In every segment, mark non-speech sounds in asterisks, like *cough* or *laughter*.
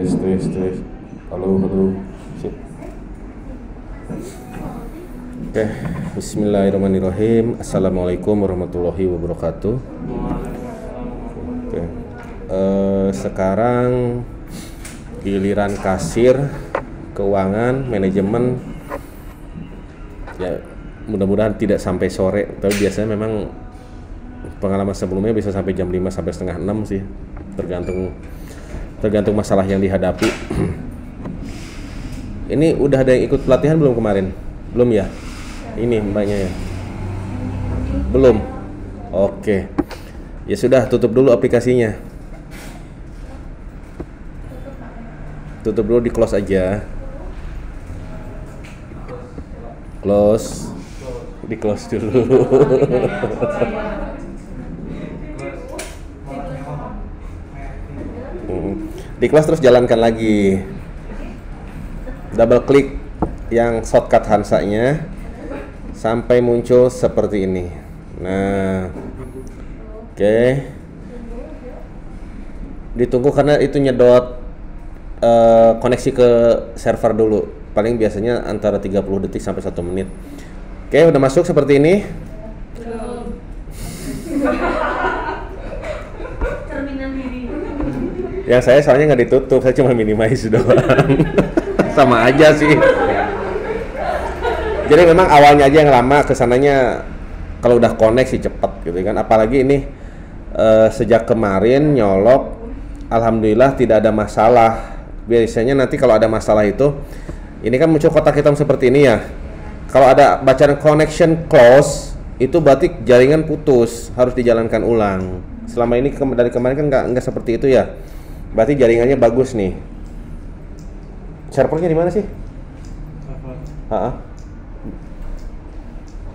tes tes tes halo halo sip. Oke Bismillahirrahmanirrahim. Assalamualaikum warahmatullahi wabarakatuh. Oke Eh, sekarang giliran kasir keuangan manajemen. Ya mudah-mudahan tidak sampai sore tapi biasanya memang pengalaman sebelumnya bisa sampai jam 5 sampai setengah 6 sih. Tergantung tergantung masalah yang dihadapi. *clears throat* Ini udah ada yang ikut pelatihan belum kemarin? Belum ya? Ini mbaknya ya? Belum? Oke. Ya sudah tutup dulu aplikasinya. Tutup dulu di close aja. Close. Di close dulu *laughs* Hmm. Di close terus jalankan lagi. Double klik yang shortcut hansanya sampai muncul seperti ini. Nah oke. Ditunggu karena itu nyedot eh, koneksi ke server dulu. Paling biasanya antara 30 detik sampai satu menit. Oke udah masuk seperti ini yang saya soalnya nggak ditutup saya cuma minimize *laughs* doang. Sama aja sih. Jadi memang awalnya aja yang lama ke sananya kalau udah connect sih cepet gitu kan. Apalagi ini eh, sejak kemarin nyolok alhamdulillah tidak ada masalah. Biasanya nanti kalau ada masalah itu ini kan muncul kotak hitam seperti ini ya. Kalau ada bacaan connection close itu berarti jaringan putus harus dijalankan ulang. Selama ini ke- dari kemarin kan nggak nggak seperti itu ya berarti jaringannya bagus nih. Servernya di mana sih? Ha-ha.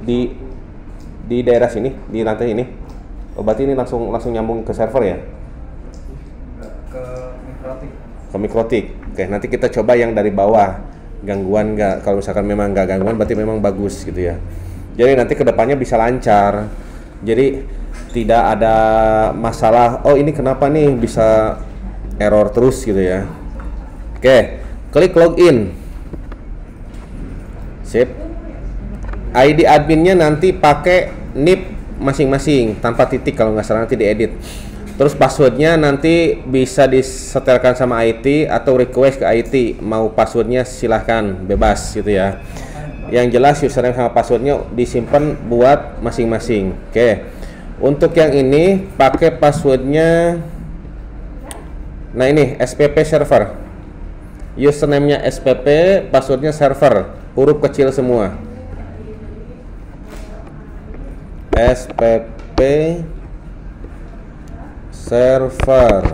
di di daerah sini di lantai ini. Oh, berarti ini langsung langsung nyambung ke server ya? Ke mikrotik. Ke mikrotik. Oke nanti kita coba yang dari bawah. Gangguan nggak? Kalau misalkan memang nggak gangguan berarti memang bagus gitu ya. Jadi nanti ke depannya bisa lancar. Jadi tidak ada masalah. Oh ini kenapa nih bisa error terus gitu ya oke klik login sip ID adminnya nanti pakai NIP masing-masing tanpa titik kalau nggak salah nanti diedit. Terus passwordnya nanti bisa disetelkan sama IT atau request ke IT mau passwordnya silahkan bebas gitu ya. Yang jelas username sama passwordnya disimpan buat masing-masing. Oke. Untuk yang ini pakai passwordnya Nah ini SPP server. Username-nya SPP, passwordnya server, huruf kecil semua. SPP server.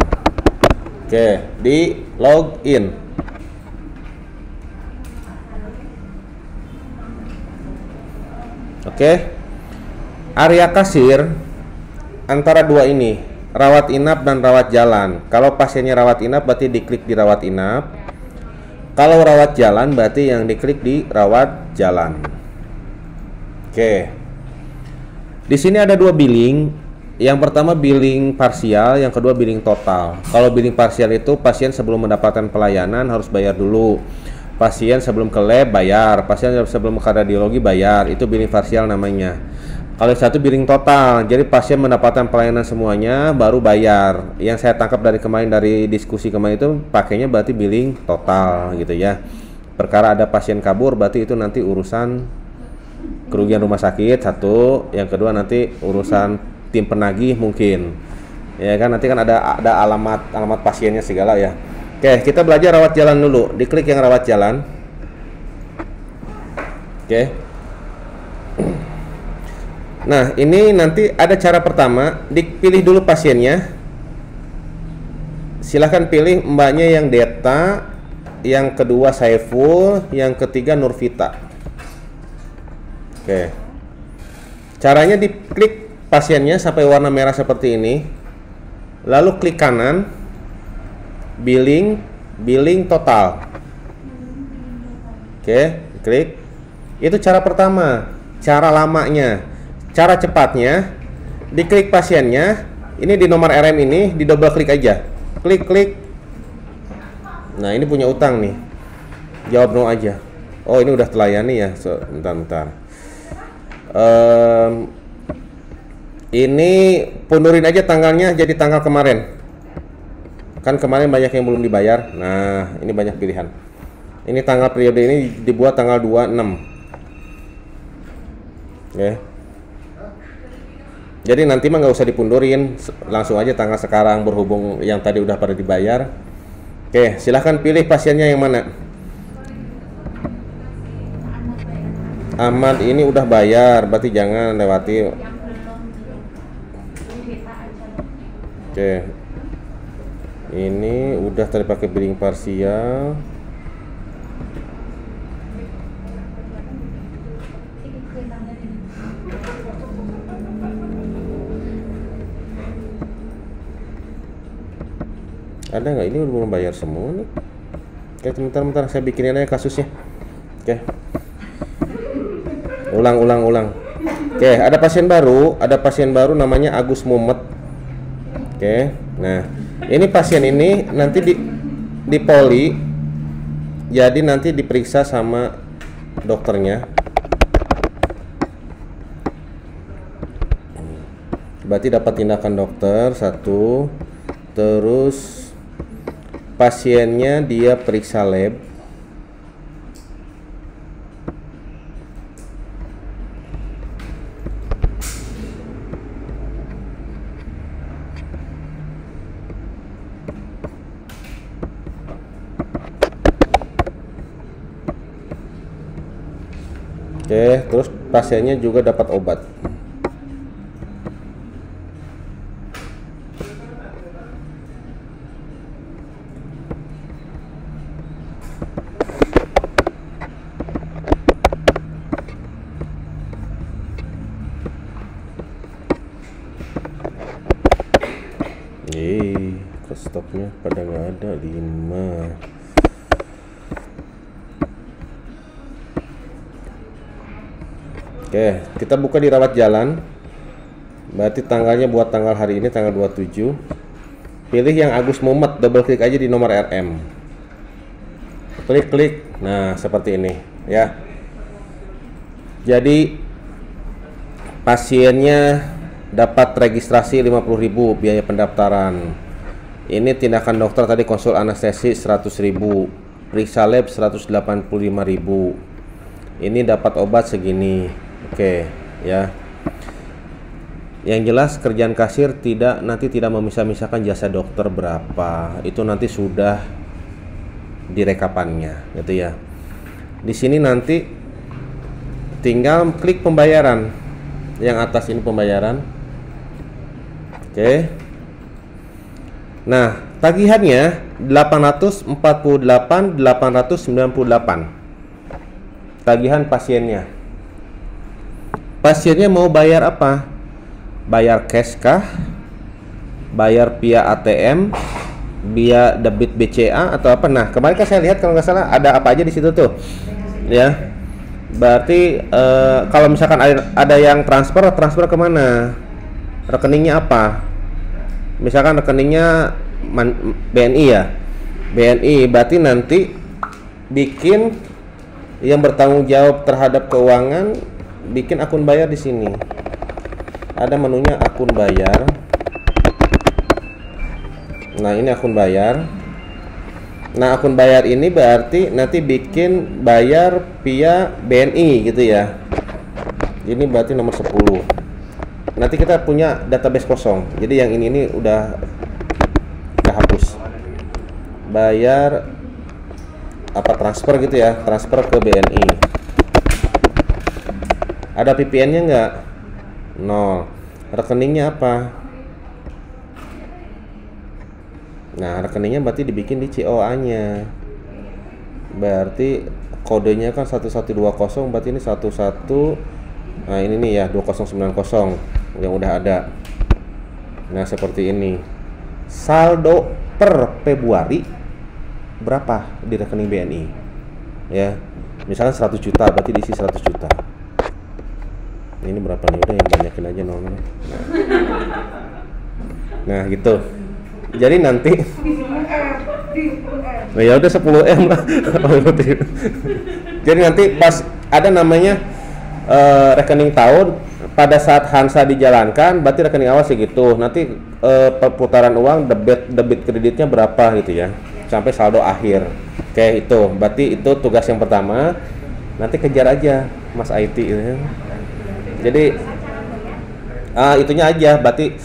Oke, di login. Oke. Area kasir antara dua ini, rawat inap dan rawat jalan. Kalau pasiennya rawat inap berarti diklik di rawat inap. Kalau rawat jalan berarti yang diklik di rawat jalan. Oke. Di sini ada dua billing. Yang pertama billing parsial, yang kedua billing total. Kalau billing parsial itu pasien sebelum mendapatkan pelayanan harus bayar dulu. Pasien sebelum ke lab bayar, pasien sebelum ke radiologi bayar. Itu billing parsial namanya. Yang satu billing total, jadi pasien mendapatkan pelayanan semuanya baru bayar. Yang saya tangkap dari kemarin dari diskusi kemarin itu pakainya berarti billing total gitu ya. Perkara ada pasien kabur berarti itu nanti urusan kerugian rumah sakit satu, yang kedua nanti urusan tim penagih mungkin. Ya kan nanti kan ada ada alamat alamat pasiennya segala ya. Oke, kita belajar rawat jalan dulu. Diklik yang rawat jalan. Oke. Nah, ini nanti ada cara pertama, dipilih dulu pasiennya. Silahkan pilih mbaknya yang Deta, yang kedua Saiful, yang ketiga Nurvita. Oke. Caranya diklik pasiennya sampai warna merah seperti ini. Lalu klik kanan billing billing total. Oke, klik. Itu cara pertama, cara lamanya. Cara cepatnya diklik pasiennya, ini di nomor RM ini di double klik aja. Klik klik. Nah ini punya utang nih. Jawab no aja. Oh ini udah telayani ya. So, bentar bentar. Em, ini pundurin aja tanggalnya jadi tanggal kemarin. Kan kemarin banyak yang belum dibayar. Nah ini banyak pilihan. Ini tanggal periode ini dibuat tanggal 26. Oke. Jadi nanti mah nggak usah dipundurin, langsung aja tanggal sekarang berhubung yang tadi udah pada dibayar. Oke, silahkan pilih pasiennya yang mana. Ahmad ini udah bayar, berarti jangan lewati. Oke. Ini udah tadi pakai billing parsial. Ada nggak? Ini belum bayar semua nih. Oke, bentar-bentar saya bikinin aja kasusnya. Oke. Ulang, ulang, ulang. Oke, ada pasien baru, ada pasien baru namanya Agus Mumet. Oke. Nah, ini pasien ini nanti di di poli jadi nanti diperiksa sama dokternya. Berarti dapat tindakan dokter satu, terus pasiennya dia periksa lab. Oke, terus pasiennya juga dapat obat. Kita buka di rawat jalan. Berarti tanggalnya buat tanggal hari ini tanggal 27. Pilih yang Agus Mumet, double klik aja di nomor RM. Klik klik. Nah, seperti ini ya. Jadi pasiennya dapat registrasi 50.000 biaya pendaftaran. Ini tindakan dokter tadi konsul anestesi 100.000, periksa lab 185.000. Ini dapat obat segini. Oke, ya. Yang jelas kerjaan kasir tidak nanti tidak memisah-misahkan jasa dokter berapa. Itu nanti sudah direkapannya, gitu ya. Di sini nanti tinggal klik pembayaran. Yang atas ini pembayaran. Oke. Nah, tagihannya 848 898. Tagihan pasiennya. Pasiennya mau bayar apa? Bayar cash kah? Bayar via ATM? Via debit BCA atau apa? Nah, kemarin kan saya lihat kalau nggak salah ada apa aja di situ tuh. Ya. Berarti eh, kalau misalkan ada, ada yang transfer, transfer ke mana? Rekeningnya apa? Misalkan rekeningnya man- BNI ya. BNI berarti nanti bikin yang bertanggung jawab terhadap keuangan bikin akun bayar di sini. Ada menunya akun bayar. Nah, ini akun bayar. Nah, akun bayar ini berarti nanti bikin bayar via BNI gitu ya. Ini berarti nomor 10. Nanti kita punya database kosong. Jadi yang ini ini udah udah hapus. Bayar apa transfer gitu ya, transfer ke BNI. Ada VPN-nya nggak? Nol. Rekeningnya apa? Nah, rekeningnya berarti dibikin di COA-nya. Berarti kodenya kan 1120 berarti ini 11 Nah, ini nih ya 2090 yang udah ada. Nah, seperti ini. Saldo per Februari berapa di rekening BNI? Ya. Misalkan 100 juta, berarti diisi 100 juta. Ini berapa nih? Udah yang banyakin aja nolnya. Nah. gitu. Jadi nanti Nah, ya udah 10 m lah. *laughs* Jadi nanti pas ada namanya eh, rekening tahun pada saat Hansa dijalankan berarti rekening awal segitu nanti eh, perputaran uang debit debit kreditnya berapa gitu ya sampai saldo akhir oke itu berarti itu tugas yang pertama nanti kejar aja Mas IT ini. Jadi ah itunya aja. Berarti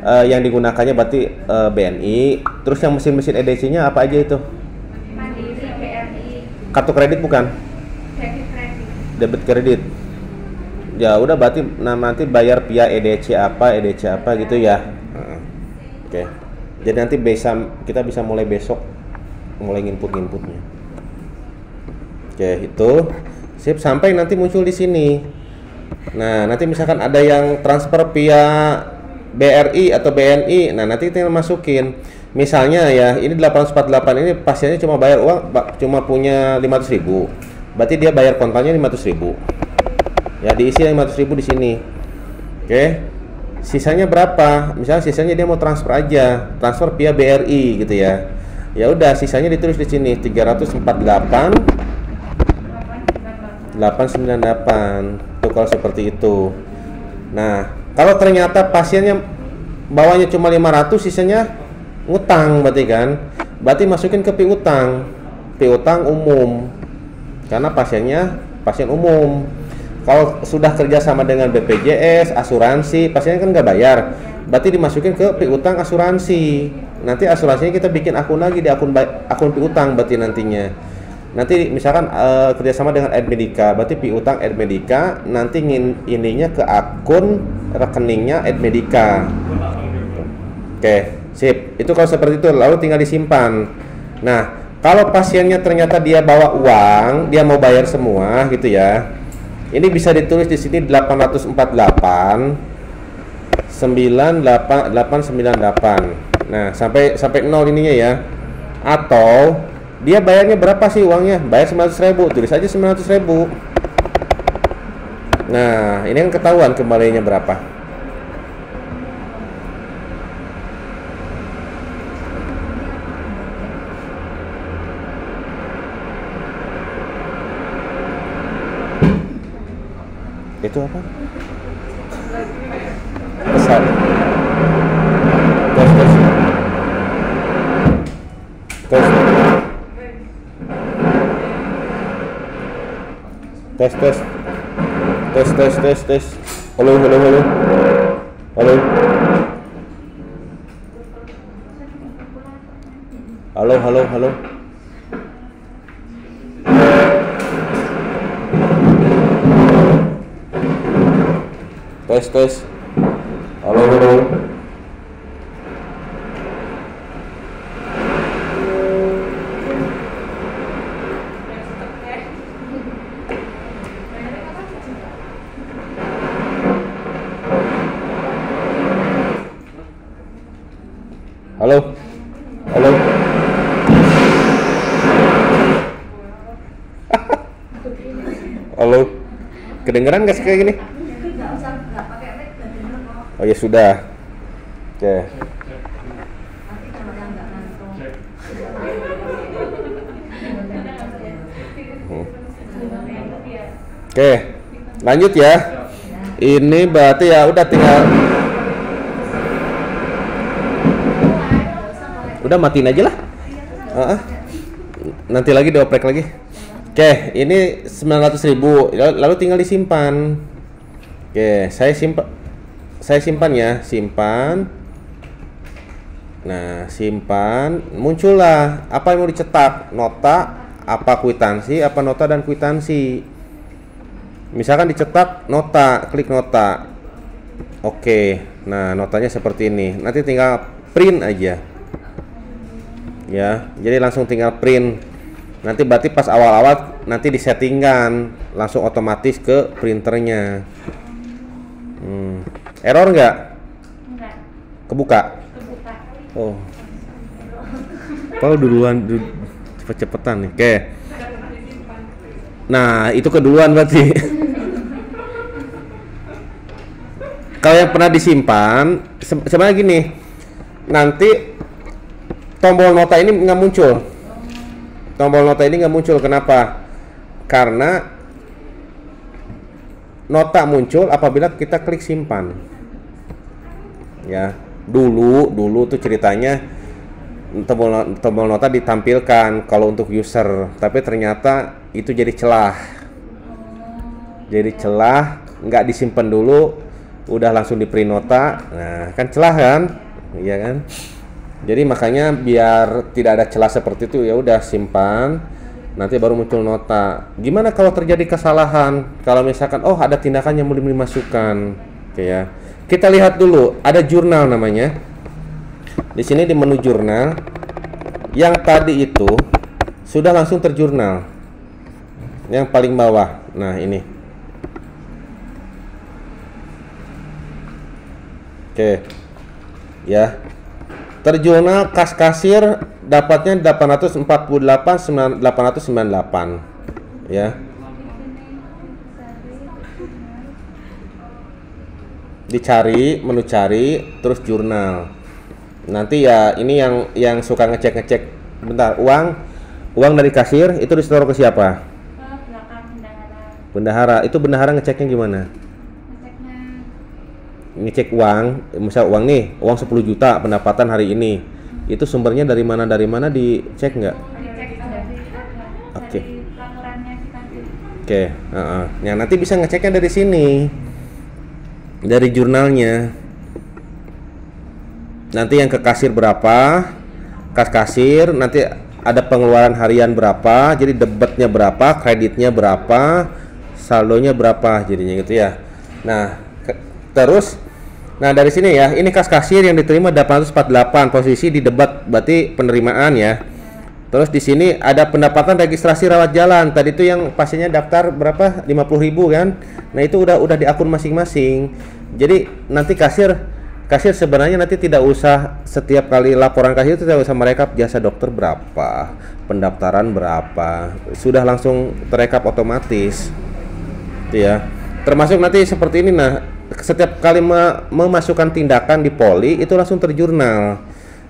eh, yang digunakannya berarti eh, BNI terus yang mesin-mesin EDC-nya apa aja itu? Mandiri, BRI, kartu kredit bukan? Debit kredit. debit kredit. Ya udah berarti nah, nanti bayar via EDC apa EDC apa gitu ya. Heeh. oke. Jadi nanti bisa kita bisa mulai besok mulai input inputnya oke itu. Sip sampai nanti muncul di sini nah nanti misalkan ada yang transfer via BRI atau BNI nah nanti tinggal masukin. Misalnya ya ini 848 ini pasiennya cuma bayar uang cuma punya 500.000 ribu. Berarti dia bayar kontannya 500.000 ribu. Ya diisi 500.000 ribu di sini. Oke. Sisanya berapa? Misalnya sisanya dia mau transfer aja transfer via BRI gitu ya. Ya udah sisanya ditulis di sini 348 898 kalau seperti itu. Nah kalau ternyata pasiennya bawanya cuma 500 sisanya ngutang berarti kan? Berarti masukin ke piutang piutang umum. Karena pasiennya pasien umum. Kalau sudah kerjasama dengan BPJS asuransi pasiennya kan nggak bayar. Berarti dimasukin ke piutang asuransi. Nanti asuransinya kita bikin akun lagi di akun akun piutang berarti nantinya nanti misalkan eh, kerjasama dengan Edmedica berarti piutang Edmedica nanti ngin, ininya ke akun rekeningnya Edmedica oke sip. Itu kalau seperti itu lalu tinggal disimpan. Nah kalau pasiennya ternyata dia bawa uang dia mau bayar semua gitu ya. Ini bisa ditulis di sini 848 98898 nah sampai sampai nol ininya ya. Atau dia bayarnya berapa sih uangnya? Bayar 900 ribu tulis aja 900 ribu. Nah ini kan ketahuan kembalinya berapa. Itu apa? Besar. Tes tes tes tes. Tes tes tes tes. Halo halo halo. Halo. Halo halo halo. Tes tes halo halo halo halo halo kedengeran nggak sih kayak gini Oh ya sudah. Oke. Oke, lanjut ya. Ini berarti ya udah tinggal udah matiin aja lah. Ah, ah. Nanti lagi dioprek lagi. Oke, ini 900.000 ribu lalu tinggal disimpan. Oke, saya simpan saya simpan ya, simpan. Nah, simpan, muncullah apa yang mau dicetak, nota, apa kwitansi, apa nota dan kwitansi. Misalkan dicetak nota, klik nota. Oke, nah notanya seperti ini. Nanti tinggal print aja. Ya, jadi langsung tinggal print. Nanti berarti pas awal-awal nanti disettingkan langsung otomatis ke printernya. Hmm. Error nggak? Kebuka. Oh. Kalau duluan du- cepet-cepetan nih. Oke. Nah, itu keduluan berarti. *laughs* Kalau yang pernah disimpan, se- sebenarnya gini. Nanti tombol nota ini nggak muncul. Tombol nota ini nggak muncul. Kenapa? Karena nota muncul apabila kita klik simpan. Ya, dulu dulu tuh ceritanya tombol tombol nota ditampilkan kalau untuk user, tapi ternyata itu jadi celah. Jadi celah nggak disimpan dulu, udah langsung di print nota. Nah, kan celah kan? Iya kan? Jadi makanya biar tidak ada celah seperti itu ya udah simpan nanti baru muncul nota. Gimana kalau terjadi kesalahan? Kalau misalkan oh ada tindakan yang belum dimasukkan, oke ya. Kita lihat dulu, ada jurnal namanya. Di sini di menu jurnal yang tadi itu sudah langsung terjurnal. Yang paling bawah. Nah, ini. Oke. Ya. Terjurnal kas kasir dapatnya 848 9- 898. Ya. Dicari, menu cari, terus jurnal. Nanti ya ini yang yang suka ngecek-ngecek bentar, uang uang dari kasir itu disetor ke siapa? ke belakang bendahara Bendahara. Itu bendahara ngeceknya gimana? Ngecek uang, misal uang nih, uang 10 juta pendapatan hari ini. Itu sumbernya dari mana dari mana dicek nggak? Oke. kasir Oke. Ya nanti bisa ngeceknya dari sini. Dari jurnalnya. Nanti yang ke kasir berapa? Kas kasir nanti ada pengeluaran harian berapa, jadi debetnya berapa, kreditnya berapa, saldonya berapa jadinya gitu ya. Nah, terus nah dari sini ya, ini kas kasir yang diterima 848 posisi di debat berarti penerimaan ya. Terus di sini ada pendapatan registrasi rawat jalan. Tadi itu yang pasiennya daftar berapa? 50.000 kan? Nah, itu udah udah di akun masing-masing. Jadi nanti kasir kasir sebenarnya nanti tidak usah setiap kali laporan kasir itu tidak usah merekap jasa dokter berapa, pendaftaran berapa. Sudah langsung terekap otomatis. Itu ya. Termasuk nanti seperti ini nah, setiap kali me- memasukkan tindakan di poli itu langsung terjurnal.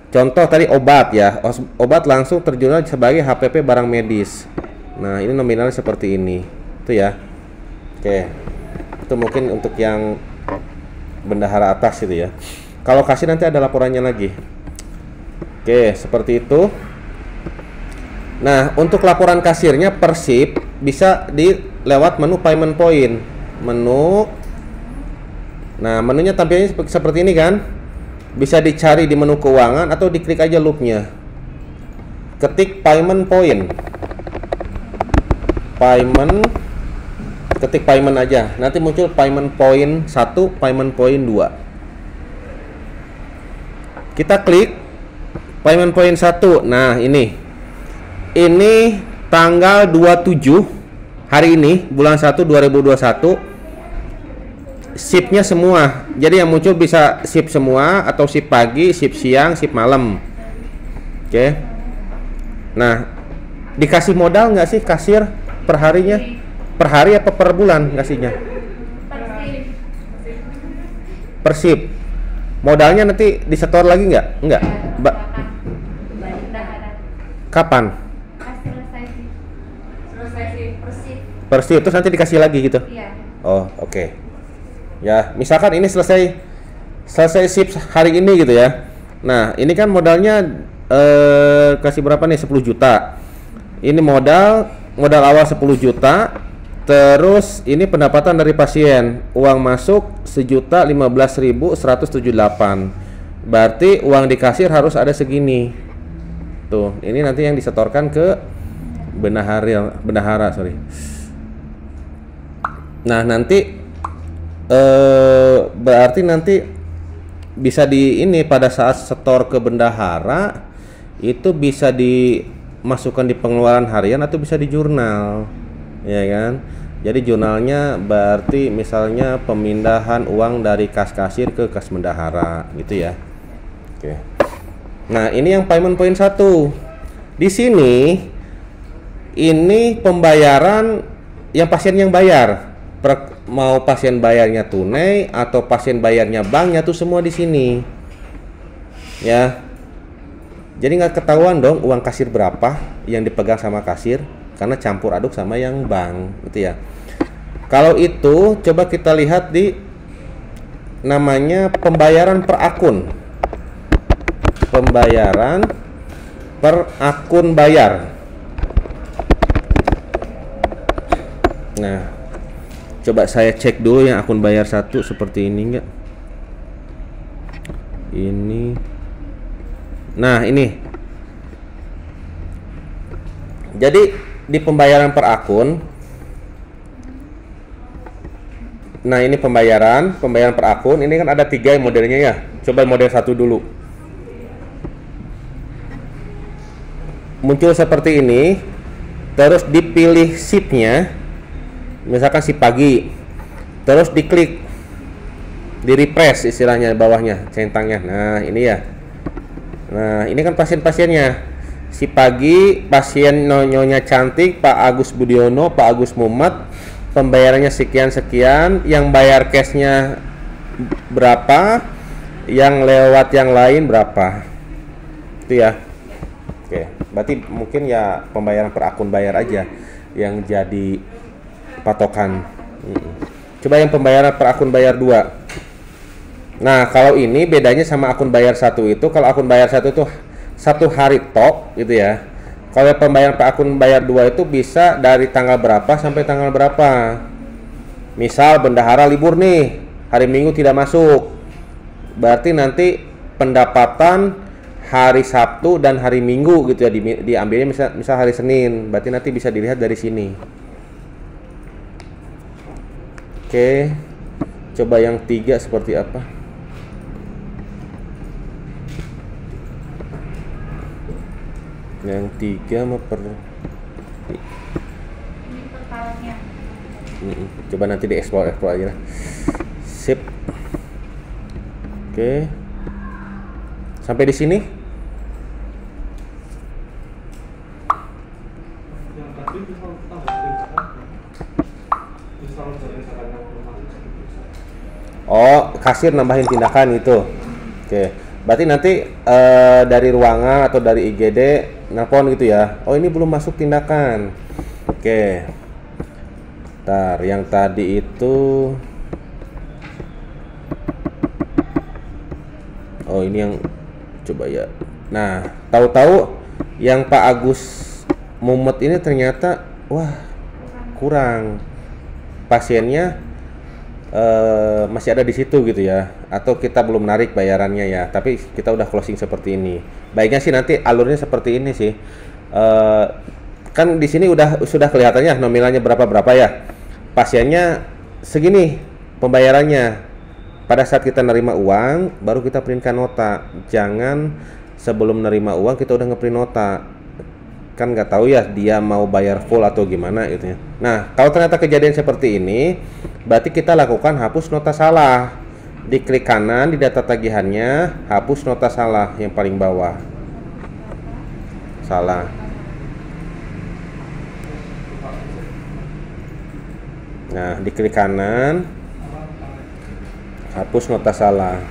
Contoh tadi obat ya, obat langsung terjurnal sebagai HPP barang medis. Nah, ini nominalnya seperti ini. Itu ya. Oke. Itu mungkin untuk yang bendahara atas itu ya. Kalau kasih nanti ada laporannya lagi. Oke, seperti itu. Nah, untuk laporan kasirnya persip bisa di lewat menu payment point. Menu Nah, menunya tampilnya sep- seperti ini kan? Bisa dicari di menu keuangan atau diklik aja loopnya. Ketik payment point. Payment ketik payment aja. Nanti muncul payment point 1, payment point 2. Kita klik payment point 1. Nah, ini. Ini tanggal 27 hari ini bulan 1 2021 shiftnya semua. Jadi yang muncul bisa shift semua atau shift pagi shift siang shift malam. Oke. Nah dikasih modal nggak sih kasir per harinya per hari apa per bulan ngasihnya? Persib per shift modalnya nanti disetor lagi nggak? Nggak? Ba- kapan? Pas selesai sih. Selesai sih persib per shift terus nanti dikasih lagi gitu? Iya. Oh, oke. Ya, misalkan ini selesai selesai shift hari ini gitu ya. Nah, ini kan modalnya eh kasih berapa nih? 10 juta. Ini modal modal awal 10 juta. Terus ini pendapatan dari pasien. Uang masuk sejuta 15.178. Berarti uang di kasir harus ada segini. Tuh, ini nanti yang disetorkan ke bendahara bendahara, sorry. Nah, nanti eh berarti nanti bisa di ini pada saat setor ke bendahara itu bisa dimasukkan di pengeluaran harian atau bisa di jurnal. Ya kan? Jadi jurnalnya berarti misalnya pemindahan uang dari kas kasir ke kas bendahara gitu ya. Oke. Nah, ini yang payment point satu. Di sini ini pembayaran yang pasien yang bayar. Per- mau pasien bayarnya tunai atau pasien bayarnya banknya tuh semua di sini. Ya. Jadi nggak ketahuan dong uang kasir berapa yang dipegang sama kasir karena campur aduk sama yang bank, gitu ya. Kalau itu coba kita lihat di namanya pembayaran per akun. Pembayaran per akun bayar. Nah, coba saya cek dulu yang akun bayar satu seperti ini enggak? Ini Nah, ini. Jadi di pembayaran per akun Nah, ini pembayaran, pembayaran per akun. Ini kan ada tiga yang modelnya ya. Coba model satu dulu. Muncul seperti ini. Terus dipilih shiftnya. Misalkan si pagi. Terus diklik. Di refresh istilahnya bawahnya, centangnya. Nah, ini ya. Nah, ini kan pasien-pasiennya. Si pagi, pasien nyonya cantik, Pak Agus Budiono, Pak Agus Muhammad, pembayarannya sekian-sekian, yang bayar cashnya berapa, yang lewat yang lain berapa. Itu ya. Oke, berarti mungkin ya pembayaran per akun bayar aja yang jadi patokan. Mm. Coba yang pembayaran per akun bayar dua. Nah, kalau ini bedanya sama akun bayar satu itu, kalau akun bayar satu itu satu hari tok gitu ya. Kalau pembayaran per akun bayar dua itu bisa dari tanggal berapa sampai tanggal berapa. Misal bendahara libur nih, hari Minggu tidak masuk. Berarti nanti pendapatan hari Sabtu dan hari Minggu gitu ya di, diambilnya misal, misal hari Senin. Berarti nanti bisa dilihat dari sini. Oke. Coba yang tiga seperti apa? yang tiga mah per coba nanti dieksplor eksplor aja lah. Sip. Oke. Sampai di sini yang tadi bisa tambah tindakan bisa dari sarana rumah oh kasir nambahin tindakan itu. Oke. Berarti nanti eh, dari ruangan atau dari IGD nelpon gitu ya. Oh ini belum masuk tindakan. Oke. Ntar yang tadi itu Oh ini yang coba ya. Nah tahu-tahu yang Pak Agus Mumet ini ternyata wah kurang. Pasiennya eh, masih ada di situ gitu ya. Atau kita belum narik bayarannya ya. Tapi kita udah closing seperti ini. Baiknya sih nanti alurnya seperti ini sih. Eh, kan di sini udah sudah kelihatannya nominalnya berapa berapa ya. Pasiennya segini pembayarannya. Pada saat kita nerima uang baru kita printkan nota. Jangan sebelum nerima uang kita udah ngeprint nota kan nggak tahu ya dia mau bayar full atau gimana gitu ya. Nah kalau ternyata kejadian seperti ini, berarti kita lakukan hapus nota salah. Diklik kanan di data tagihannya, hapus nota salah yang paling bawah. Salah. Nah diklik kanan, hapus nota salah.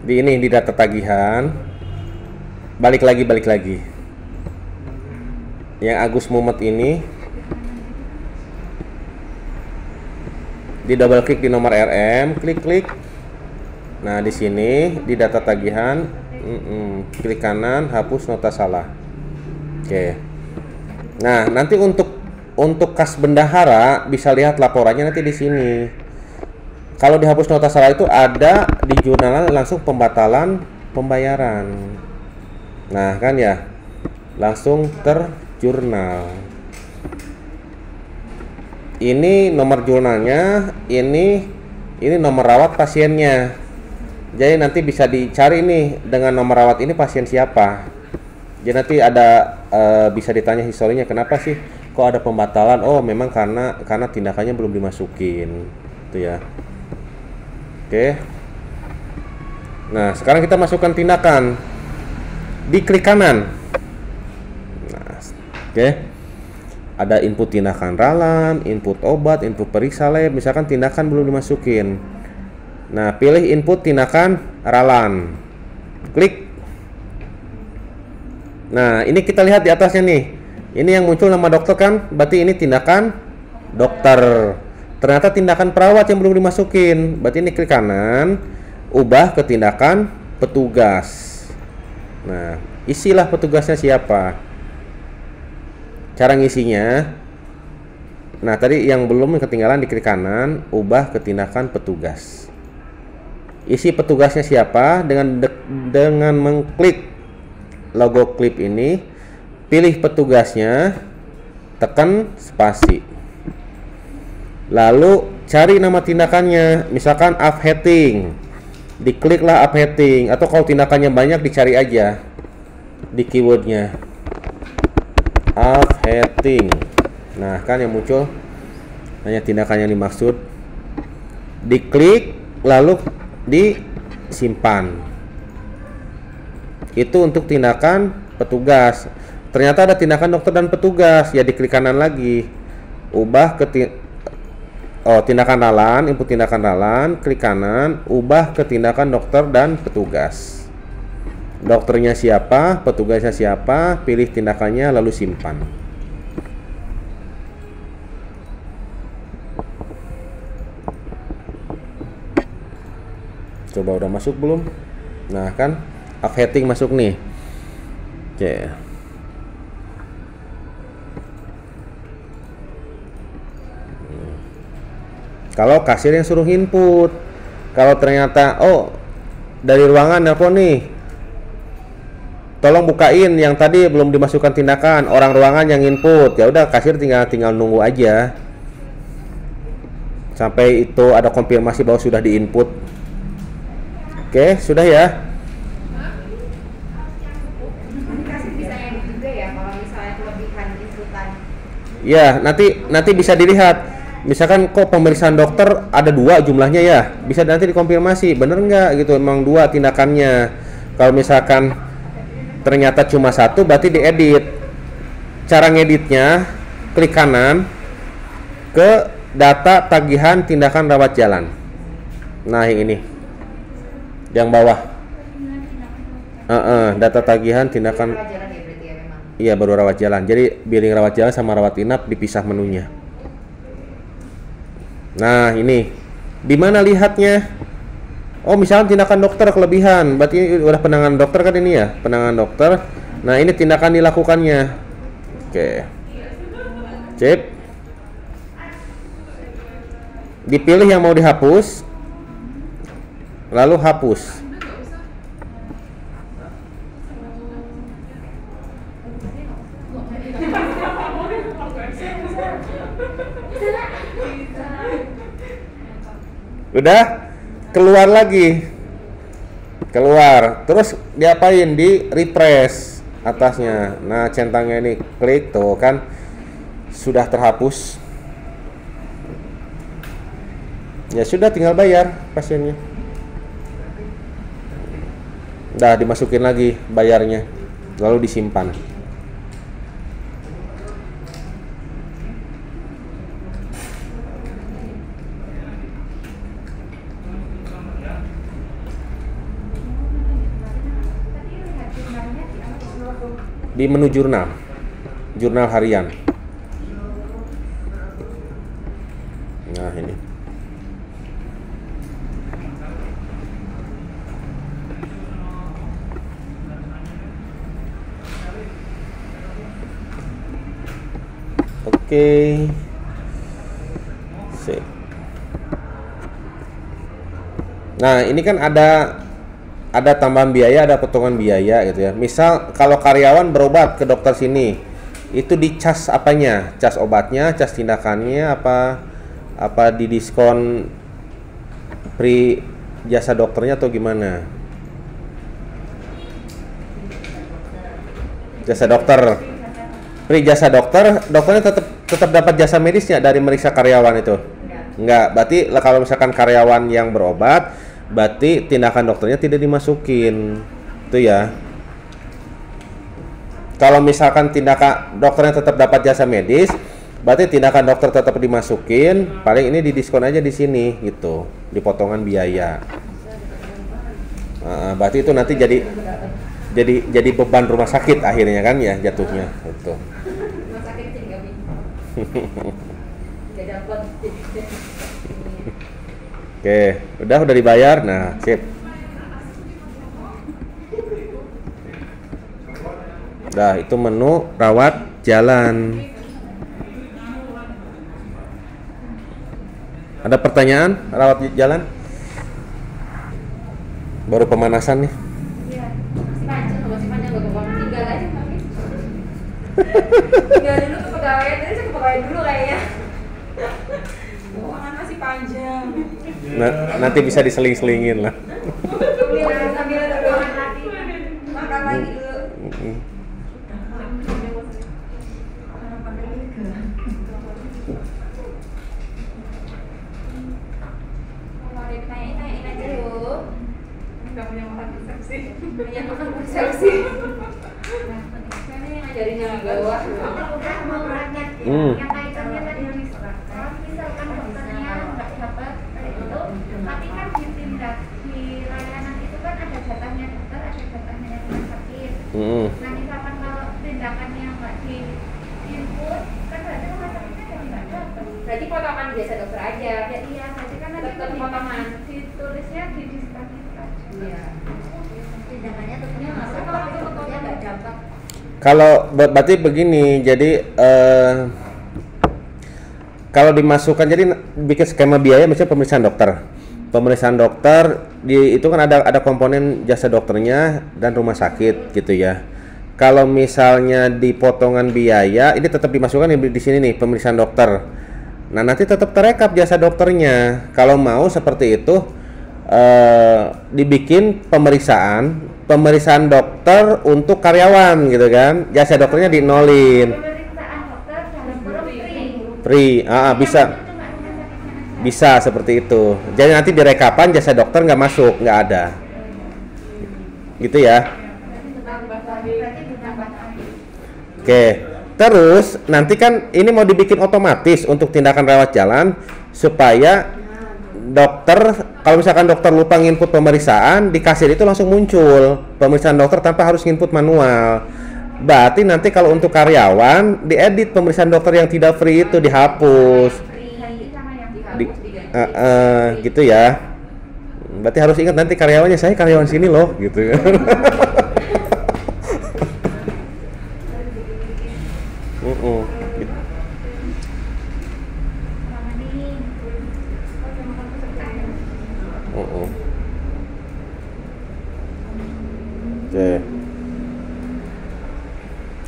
Di ini di data tagihan, balik lagi balik lagi. Yang Agus Mumet ini di double klik di nomor RM klik klik. Nah di sini di data tagihan mm-mm, klik kanan hapus nota salah. Oke. Nah nanti untuk untuk kas bendahara bisa lihat laporannya nanti di sini. Kalau dihapus nota salah itu ada di jurnal langsung pembatalan pembayaran Nah, kan ya. Langsung terjurnal. Ini nomor jurnalnya, ini ini nomor rawat pasiennya. Jadi nanti bisa dicari nih dengan nomor rawat ini pasien siapa. Jadi nanti ada eh, bisa ditanya historinya kenapa sih kok ada pembatalan? Oh, memang karena karena tindakannya belum dimasukin. Itu ya. Oke. Nah, sekarang kita masukkan tindakan di klik kanan. Nah, oke. Ada input tindakan ralan, input obat, input periksa lab, misalkan tindakan belum dimasukin. Nah, pilih input tindakan ralan. klik nah ini kita lihat di atasnya nih ini yang muncul nama dokter kan berarti ini tindakan dokter ternyata tindakan perawat yang belum dimasukin berarti ini klik kanan ubah ke tindakan petugas nah isilah petugasnya siapa? Cara ngisinya nah tadi yang belum ketinggalan di klik kanan ubah ke tindakan petugas. Isi petugasnya siapa? Dengan de- dengan mengklik logo klip ini pilih petugasnya tekan spasi. Lalu cari nama tindakannya misalkan upheading dikliklah upheading atau kalau tindakannya banyak dicari aja di keywordnya. Upheading nah kan yang muncul hanya tindakan yang dimaksud. Diklik lalu disimpan. Itu untuk tindakan petugas. Ternyata ada tindakan dokter dan petugas. Ya diklik kanan lagi. Ubah ke oh tindakan ralan input tindakan ralan klik kanan ubah ke tindakan dokter dan petugas. Dokternya siapa petugasnya siapa pilih tindakannya lalu simpan. Coba udah masuk belum? Nah kan upheading masuk nih. Oke. Hmm. Kalau kasir yang suruh input. Kalau ternyata oh dari ruangan nelpon nih. Tolong bukain yang tadi belum dimasukkan tindakan orang ruangan yang input. Ya udah kasir tinggal tinggal nunggu aja. Sampai itu ada konfirmasi bahwa sudah diinput. Oke sudah ya? Ya. Ya, nanti nanti bisa dilihat. Misalkan kok pemeriksaan dokter ada dua jumlahnya ya, bisa nanti dikonfirmasi bener nggak gitu, emang dua tindakannya. Kalau misalkan ternyata cuma satu, berarti diedit. Cara ngeditnya, klik kanan ke data tagihan tindakan rawat jalan. Nah yang ini, yang bawah. Heeh, data tagihan tindakan ya ya. Iya baru rawat jalan. Jadi billing rawat jalan sama rawat inap dipisah menunya. Nah ini di mana lihatnya? Oh misalnya tindakan dokter kelebihan, berarti udah penanganan dokter kan ini ya, penanganan dokter. Nah ini tindakan dilakukannya. Oke. Cek. Dipilih yang mau dihapus, lalu hapus. Udah keluar lagi. Keluar. Terus diapain? Di refresh atasnya. Nah, centangnya ini klik tuh kan sudah terhapus. Ya sudah tinggal bayar pasiennya. Udah dimasukin lagi bayarnya. Lalu disimpan. Tadi lihat jurnalnya di atas logo. Di menu jurnal. Jurnal harian. Nah ini. Oke. Sip. nah ini kan ada ada tambahan biaya, ada potongan biaya gitu ya. Misal kalau karyawan berobat ke dokter sini, itu dicas apanya? Cas obatnya, cas tindakannya apa apa di diskon free jasa dokternya atau gimana? Jasa dokter. Free jasa dokter, dokternya tetap tetap dapat jasa medisnya dari meriksa karyawan itu. Enggak, berarti kalau misalkan karyawan yang berobat, berarti tindakan dokternya tidak dimasukin. Itu ya. Kalau misalkan tindakan dokternya tetap dapat jasa medis, berarti tindakan dokter tetap dimasukin, paling ini didiskon aja di sini gitu, di potongan biaya. Ah, berarti itu nanti jadi jadi jadi beban rumah sakit akhirnya kan ya jatuhnya itu. *laughs* Rumah sakit jadi nggak bisa. Nggak dapat. Oke, udah udah dibayar. Nah, sip. Nah, itu menu rawat jalan. Ada pertanyaan rawat jalan? Baru pemanasan nih. Iya. *laughs* Tinggal dulu ke pegawai. Tadi saya ke pegawai dulu kayaknya. Ruangan masih panjang. Nah, nanti bisa diseling-selingin lah. Sambil sambil ruangan lagi. Makan lagi dulu. Aja yuk. Nggak punya makan persepsi. Punya makan persepsi. Karena yang ngajarin yang bawah. udah mau berangkat Hmm. yang kaitannya tadi kalau misalkan dokternya nggak dapat kayak gitu tapi kan ditindak di layanan itu kan ada jatahnya dokter ada jatahnya yang rumah sakit Mm-mm. nah misalkan kalau tindakannya nggak di input kan berarti rumah sakitnya jadi nggak dapat Berarti potongan biasa dokter aja. ya iya berarti kan nanti Tetap potongan. ditulisnya di disponibilitas Iya. tindakannya masuk tapi dokternya nggak dapat Kalau ber- berarti begini, jadi eh, kalau dimasukkan jadi bikin skema biaya misalnya pemeriksaan dokter. Pemeriksaan dokter di itu kan ada ada komponen jasa dokternya dan rumah sakit gitu ya. Kalau misalnya di potongan biaya ini tetap dimasukkan di, di sini nih pemeriksaan dokter. Nah, nanti tetap terekap jasa dokternya. Kalau mau seperti itu eh, dibikin pemeriksaan pemeriksaan dokter untuk karyawan gitu kan. Jasa dokternya dinolin. Free. Ah, ah, bisa. Bisa seperti itu. Jadi nanti di rekapan jasa dokter nggak masuk, nggak ada. Gitu ya. Oke. Terus nanti kan ini mau dibikin otomatis untuk tindakan rawat jalan supaya dokter kalau misalkan dokter lupa nginput pemeriksaan di kasir itu langsung muncul pemeriksaan dokter tanpa harus nginput manual. Berarti nanti kalau untuk karyawan diedit pemeriksaan dokter yang tidak free itu dihapus. Di. Eh, eh, gitu ya. Berarti harus ingat nanti karyawannya saya karyawan sini loh gitu. *laughs* Mm-mm. Gitu. sama nih oh cuma kamu sekarang Mm-mm. Oke.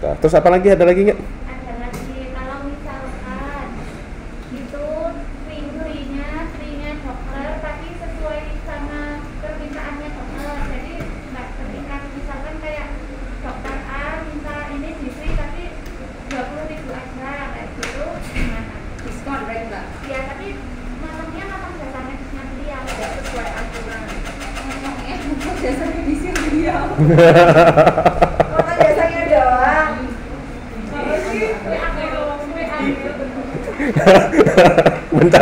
Nah, terus apa lagi? Ada lagi nggak? ada lagi kalau misalkan itu fee-nya fee-nya dokter tapi sesuai sama permintaannya dokter jadi nggak ketika misalkan kayak dokter A minta ini di free tapi dua puluh ribu aja kayak gitu gimana Diskon berarti mbak. ya tapi malamnya malam jasa medisnya beliau Tidak sesuai aturan. Ngomongnya untuk jasa medisnya beliau. Kota jasanya doang. Apa sih? WA kalau WA gitu. Bentar puyeng nih. kan kalau kalau menurut aturan kok diskonnya kok gede banget akhirnya dokter memutuskan diskonnya sampai Februari Saya mau dipotong dari segini aja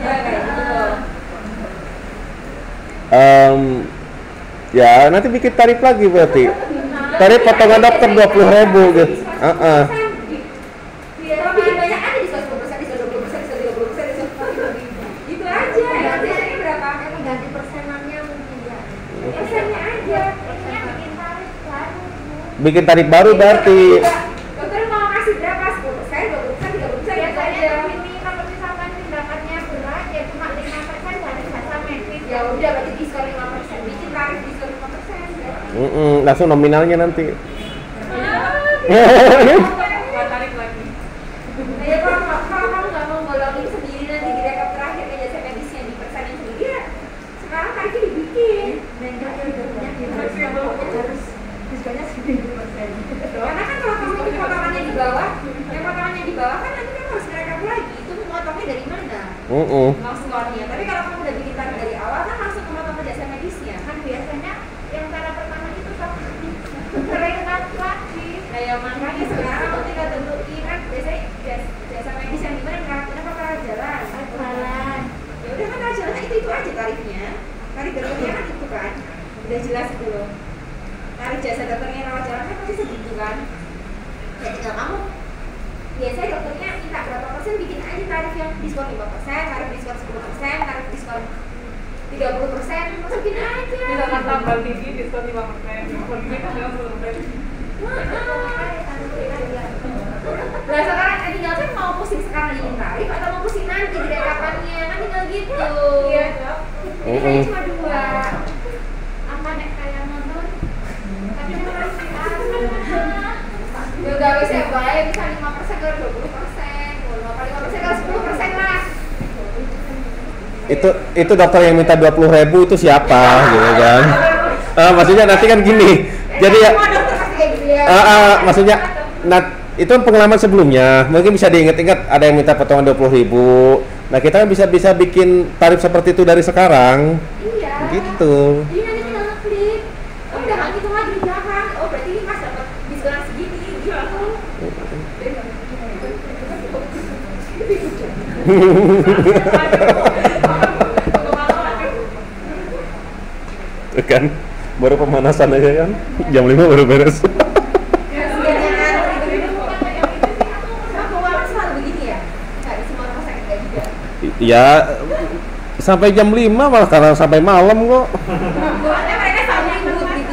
kayak gitu loh. Em, ya nanti bikin tarif lagi berarti. Tarif potongan dokter dua puluh ribu gitu. Ah, ah. Kalau bikin banyak aja diskon 10%, diskon 20%, diskon 30%, diskon 40%. Gitu aja. Ya, biasanya berapa? Emang ganti persenannya mungkin ya Persennya aja. ini bikin tarif baru Bu. Bikin tarif baru berarti. Dokter mau kasih berapa? 10%, 20%, 30% gitu biasanya aja. ini kalau misalkan tindakannya berat ya cuma lima persen dari medis Ya udah berarti diskon 5%. Bikin tarif diskon 5%. Mm-mm, langsung nominalnya nanti. *laughs* uh Langsung keluarnya. tapi kalau kamu udah bikin dari awal kan langsung ke mata kerja sama medisnya kan biasanya yang cara pertama itu kan keringat lagi. Nah yang makanya sekarang aku tinggal tentuin kan biasanya jasa medis yang di mana kenapa kalah jalan kan jalan ya udah kan jalan itu itu aja tarifnya. Tarif dokternya kan itu kan. Udah jelas belum tarif jasa dokternya kalah jalan kan pasti segitu kan. Ya tinggal kamu biasanya tarif yang diskon 5%, tarif diskon 10%, tarif diskon 30 persen, masukin aja. Bisa kan tambal tinggi diskon 5 persen, diskon kita persen. Nah sekarang eh, tinggal kan mau pusing sekarang ini tarif atau mau pusing nanti di kapannya kan tinggal gitu. Iya, iya. dok. Ini kayaknya cuma dua. Apa nek kayak nonton? Tapi masih ada. Ya bisa ya, baik bisa 5 persen ke 20 itu itu dokter yang minta 20.000 ribu itu siapa gitu kan Eh, maksudnya nanti kan gini jadi ya. Ah, ah, maksudnya nah itu pengalaman sebelumnya mungkin bisa diingat-ingat ada yang minta potongan 20.000 ribu nah kita kan bisa bisa bikin tarif seperti itu dari sekarang Iya. gitu Jadi nanti tinggal ngeklik. Oh udah nggak gitu lagi di belakang. Oh berarti ini mas dapat diskon segini gitu. *laughs* *laughs* Tuh kan? Baru pemanasan aja kan? Jam 5 baru beres. Nah, ya? Ya sampai jam 5 malah karena sampai malam kok.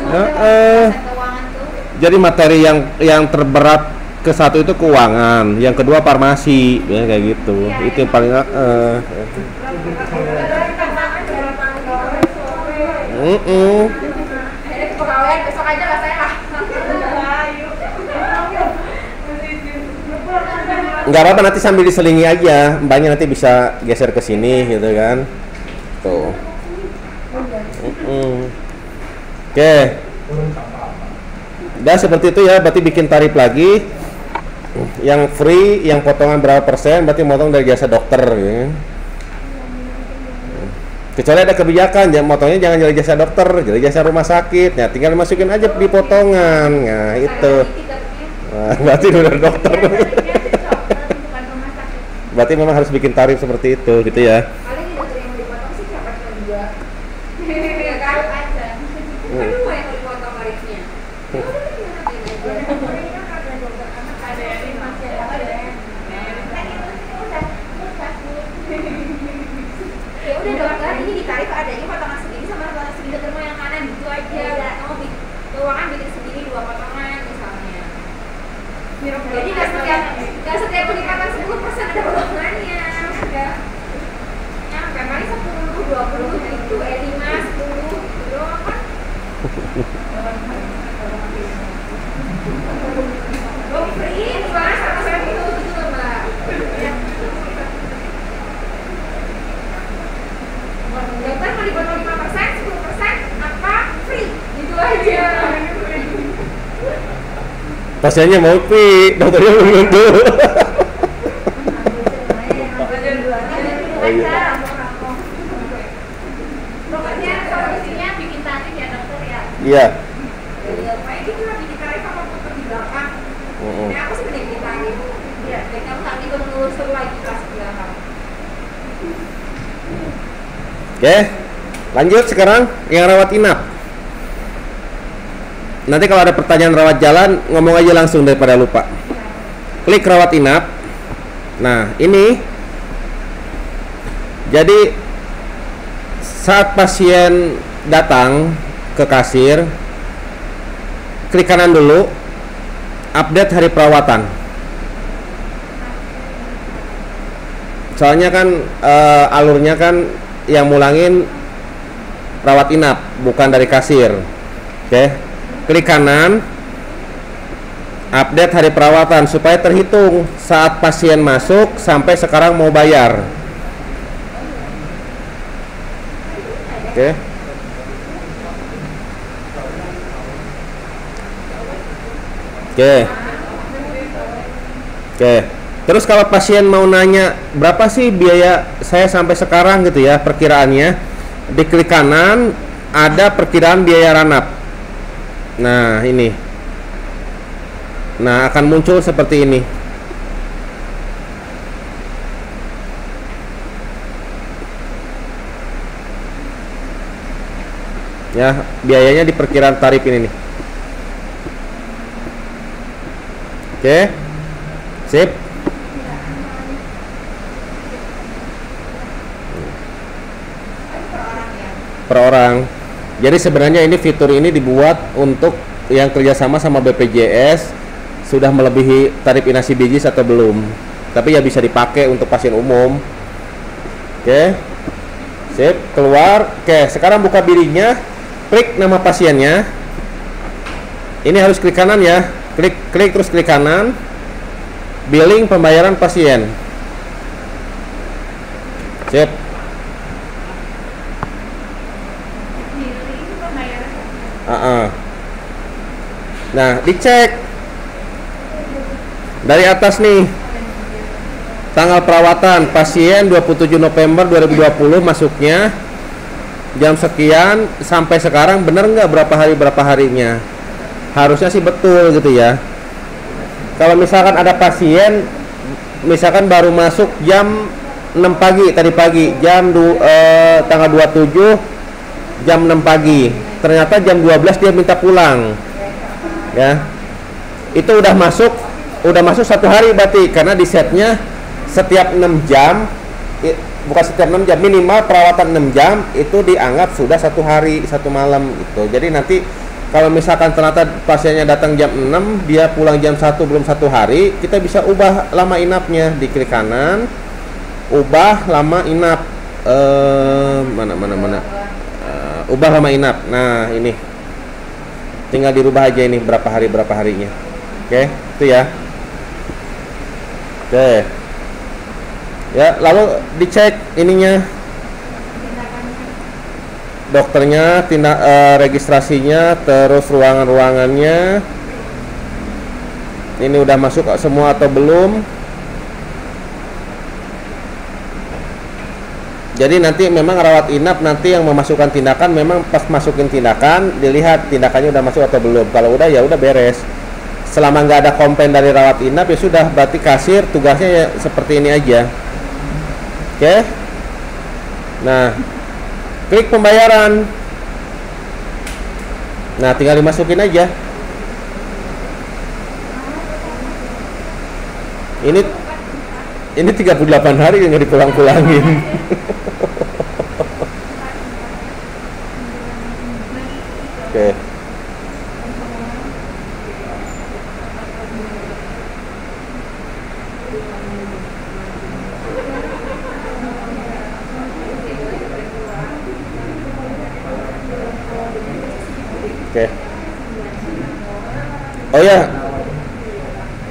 Keuangan tuh. jadi materi yang yang terberat ke satu itu keuangan yang kedua farmasi ya kayak gitu. Itu yang paling eh Mm-mm. Akhirnya kepegawaian besok aja lah saya lah. nggak apa-apa nanti sambil diselingi aja. Mbaknya nanti bisa geser ke sini gitu kan. Tuh. Oke. Udah seperti itu ya. Berarti bikin tarif lagi. Yang free yang potongan berapa persen? Berarti motong dari jasa dokter ya. Kecuali ada kebijakan jangan motongnya jangan dari jasa dokter dari jasa rumah sakit ya tinggal masukin aja di potongan nah itu Nah, berarti udah dokter berarti memang harus bikin tarif seperti itu gitu ya Paling yang dokter yang mau dipotong sih siapa cuma dua. Iya kan? aja Kan dua yang mau dipotong tarifnya. Ya udah tinggal nantiin aja. ada yang di masih ada yang udah udah Ya udah dokter, ini di tarif adanya potongan segini sama potongan segini dokter mau yang mana gitu aja. Kamu bikin keuangan bikin sendiri dua potongan misalnya. Jadi nggak setiap nggak setiap peningkatan 10 persen ada potongannya. Udah. Nyampe paling 10, 20 gitu, eh 5, 10 gitu doang kan. Oh, free, mas, sama saya gitu, gitu loh, mbak. Dokter mau dipotong 5 persen, 10 persen, apa free? Gitu aja. Pasiennya mau pi dokternya belum tentu Oh, iya. ya dokter ya. Iya. Oke lanjut sekarang yang rawat inap nanti kalau ada pertanyaan rawat jalan ngomong aja langsung daripada lupa. Klik rawat inap. Nah ini. Jadi saat pasien datang ke kasir klik kanan dulu update hari perawatan. Soalnya kan eh, alurnya kan yang mulangin rawat inap bukan dari kasir. Oke klik kanan. Update hari perawatan supaya terhitung saat pasien masuk sampai sekarang mau bayar. Oke. Oke. Oke. Terus kalau pasien mau nanya berapa sih biaya saya sampai sekarang? gitu ya perkiraannya. Di klik kanan ada perkiraan biaya ranap nah ini nah akan muncul seperti ini Ya, biayanya di perkiraan tarif ini nih. Oke. Sip. Per orang. Jadi sebenarnya ini fitur ini dibuat untuk yang kerjasama sama BPJS sudah melebihi tarif inasi bijis atau belum. Tapi ya bisa dipakai untuk pasien umum. Oke. Sip, keluar. Oke, sekarang buka biliknya. Klik nama pasiennya. Ini harus klik kanan ya. Klik klik terus klik kanan. Billing pembayaran pasien. Sip. Billing pembayaran Ah-ah. Nah, dicek dari atas nih. Tanggal perawatan pasien 27 November 2020 masuknya jam sekian sampai sekarang bener nggak berapa hari berapa harinya? Harusnya sih betul gitu ya. Kalau misalkan ada pasien misalkan baru masuk jam 6 pagi tadi pagi jam du, eh, tanggal 27 jam 6 pagi ternyata jam 12 dia minta pulang ya. Itu udah masuk udah masuk satu hari berarti karena di setnya setiap 6 jam bukan setiap 6 jam minimal perawatan 6 jam itu dianggap sudah satu hari satu malam itu jadi nanti kalau misalkan ternyata pasiennya datang jam 6 dia pulang jam 1 belum satu hari kita bisa ubah lama inapnya di klik kanan ubah lama inap eh mana mana mana? Eh, ubah lama inap. Nah ini tinggal dirubah aja ini berapa hari berapa harinya. Oke itu ya. Oke. Ya lalu dicek ininya. Dokternya tindak eh, registrasinya terus ruangan-ruangannya. Ini udah masuk semua atau belum Jadi nanti memang rawat inap nanti yang memasukkan tindakan memang pas masukin tindakan dilihat tindakannya udah masuk atau belum. Kalau udah ya udah beres. Selama nggak ada komplain dari rawat inap ya sudah berarti kasir tugasnya ya seperti ini aja. Oke. Nah, klik pembayaran. Nah, tinggal dimasukin aja. Ini ini 38 hari yang dipulang-pulangin. Oke. Oke. Oh ya.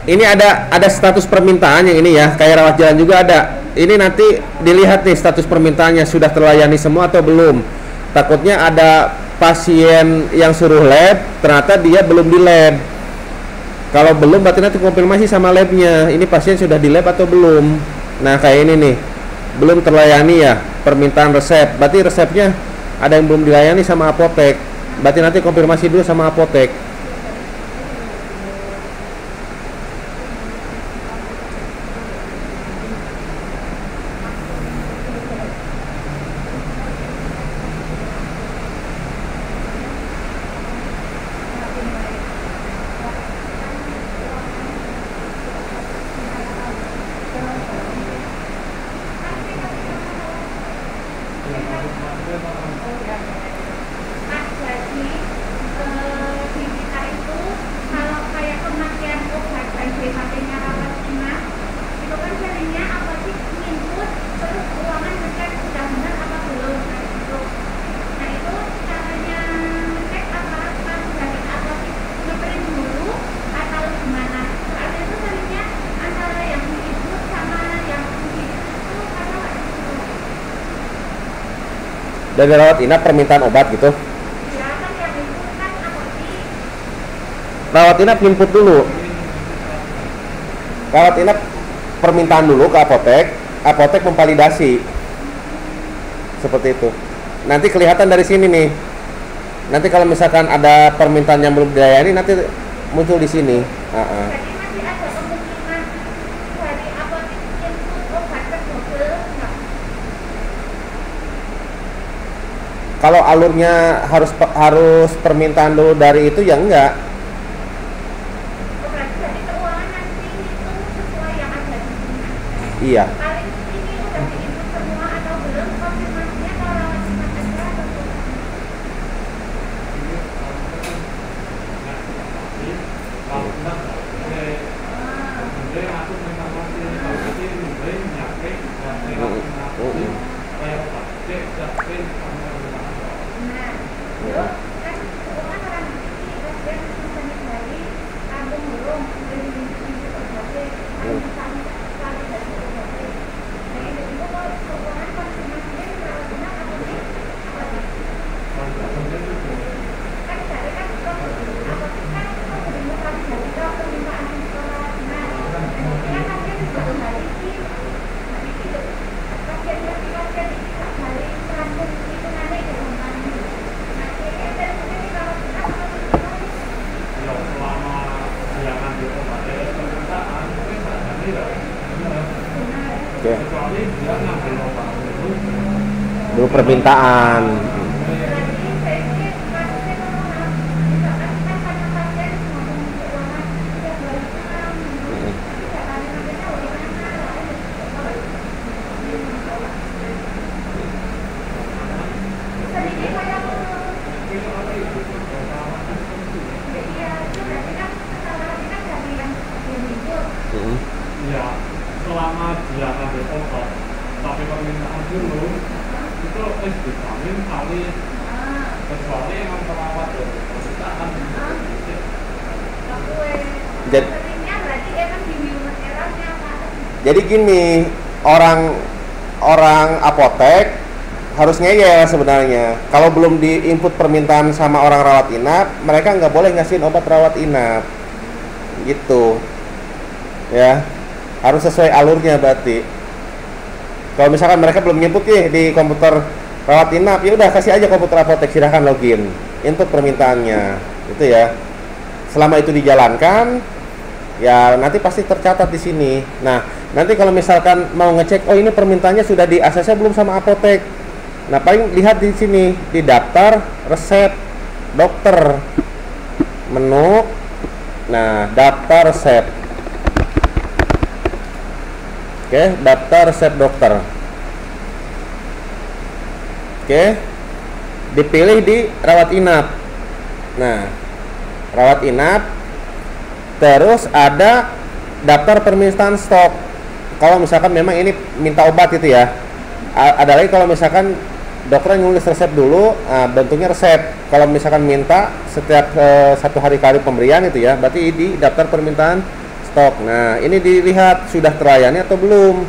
Ini ada ada status permintaan yang ini ya, kayak rawat jalan juga ada. Ini nanti dilihat nih status permintaannya sudah terlayani semua atau belum. Takutnya ada pasien yang suruh lab, ternyata dia belum di lab. Kalau belum berarti nanti konfirmasi sama labnya. Ini pasien sudah di lab atau belum? Nah kayak ini nih, belum terlayani ya permintaan resep. Berarti resepnya ada yang belum dilayani sama apotek. Berarti nanti konfirmasi dulu sama apotek. Nah, jadi eh, di kita itu kalau kayak pemakaian obat dan BHP-nya rawat inap itu kan seringnya apa sih input terus keuangan ngecek sudah benar apa belum nah itu nah itu caranya ngecek apa pas dari apa sih ngeprint dulu atau gimana soalnya itu seringnya antara yang di input sama yang di itu karena nggak gitu Dari rawat inap permintaan obat gitu. Rawat inap input dulu. Rawat inap permintaan dulu ke apotek, apotek memvalidasi. Seperti itu. Nanti kelihatan dari sini nih. Nanti kalau misalkan ada permintaan yang belum dilayani nanti muncul di sini. Ah, ah. Jadi masih ada kemungkinan dari apotek input obat ke double nggak? Kalau alurnya harus harus permintaan dulu dari itu ya enggak. Oh, berarti dari keuangan nanti itu sesuai yang ada di sini. iya Paling ini udah diinput semua atau belum konfirmasinya kalau rawat inap aja atau belum? Kalau kita nggak Ah, Kemudian aku memang masih tapi kemudian nyampe dan lewat mengaku kayak pakai tapi sama dengan Nah, yuk kan keuangan orang ini pasien misalnya dari kampung burung dari pintu obatnya, kan misalnya sekali dari obatnya. Nah, itu itu kok keuangan konfirmasinya rawat inap atau sih? Apa sih? kan dari kan kok apa sih kan kok udah kali dari kok permintaan sekolah nah ini kan pasien baru hari ini hari itu pasiennya si pasien ini tak hari rambut itu nanti gampang akhirnya dari sini kalau kita kalau kita ya selama dia ngambil obatnya permintaan mungkin saja tidak oke kecuali dia ngambil obat dulu dulu permintaan berarti saya ini kasusnya kalau misalkan kan karena pasien ngomong keuangan sudah baru enam tidak kali nantinya bagaimana sedikit kayak Iya, itu berarti kan kesalahan kan dari yang yang itu. Mm-mm. ya selama dia ngambil obat tapi permintaan dulu itu es vitamin kali Ah, kecuali yang perawat dari permintaan gue. Jadi- Seringnya berarti emang di minus eranya Pak. jadi gini orang orang apotek harus ngeyel sebenarnya. Kalau belum diinput permintaan sama orang rawat inap mereka nggak boleh ngasihin obat rawat inap. Gitu. Ya harus sesuai alurnya berarti. Kalau misalkan mereka belum nyebut nih di komputer rawat inap ya udah kasih aja komputer apotek silahkan login input permintaannya. Itu ya. Selama itu dijalankan ya nanti pasti tercatat di sini. Nah nanti kalau misalkan mau ngecek oh ini permintaannya sudah di ACC belum sama apotek. Nah paling lihat di sini di daftar resep dokter menu. Nah daftar resep oke daftar resep dokter. Oke dipilih di rawat inap. Nah rawat inap terus ada daftar permintaan stok kalau misalkan memang ini minta obat itu ya A- ada lagi kalau misalkan dokter nulis resep dulu ah, bentuknya resep. Kalau misalkan minta setiap eh, satu hari kali pemberian itu ya berarti di daftar permintaan stok. Nah ini dilihat sudah terlayani atau belum.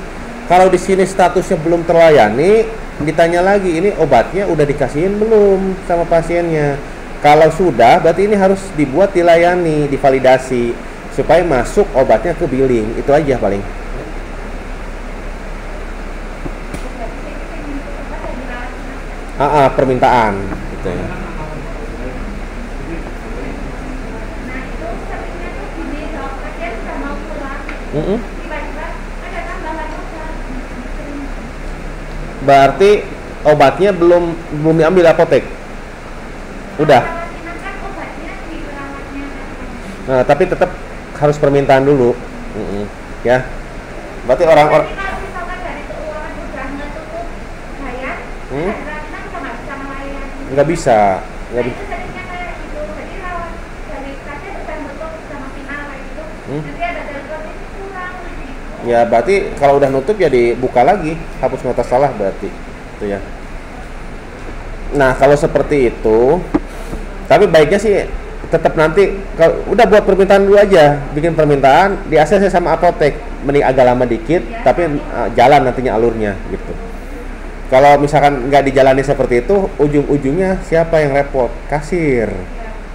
Kalau di sini statusnya belum terlayani ditanya lagi ini obatnya udah dikasihin belum sama pasiennya? Kalau sudah berarti ini harus dibuat dilayani divalidasi supaya masuk obatnya ke billing. Itu aja paling Berarti saya bisa minta obat dari rawat inap. Ah, ah, permintaan gitu ya. Sering. berarti obatnya belum belum diambil apotek udah nah, tapi tetap harus permintaan dulu Mm-mm. ya berarti orang-orang Jadi nggak bisa nggak itu bisa gitu. Gitu. Hmm. Gitu. ya berarti kalau udah nutup ya dibuka lagi hapus nota salah berarti itu ya nah kalau seperti itu tapi baiknya sih tetap nanti kalau udah buat permintaan dulu aja bikin permintaan di ACC sama apotek mending agak lama dikit Ya. tapi uh, jalan nantinya alurnya gitu kalau misalkan nggak dijalani seperti itu ujung-ujungnya siapa yang repot kasir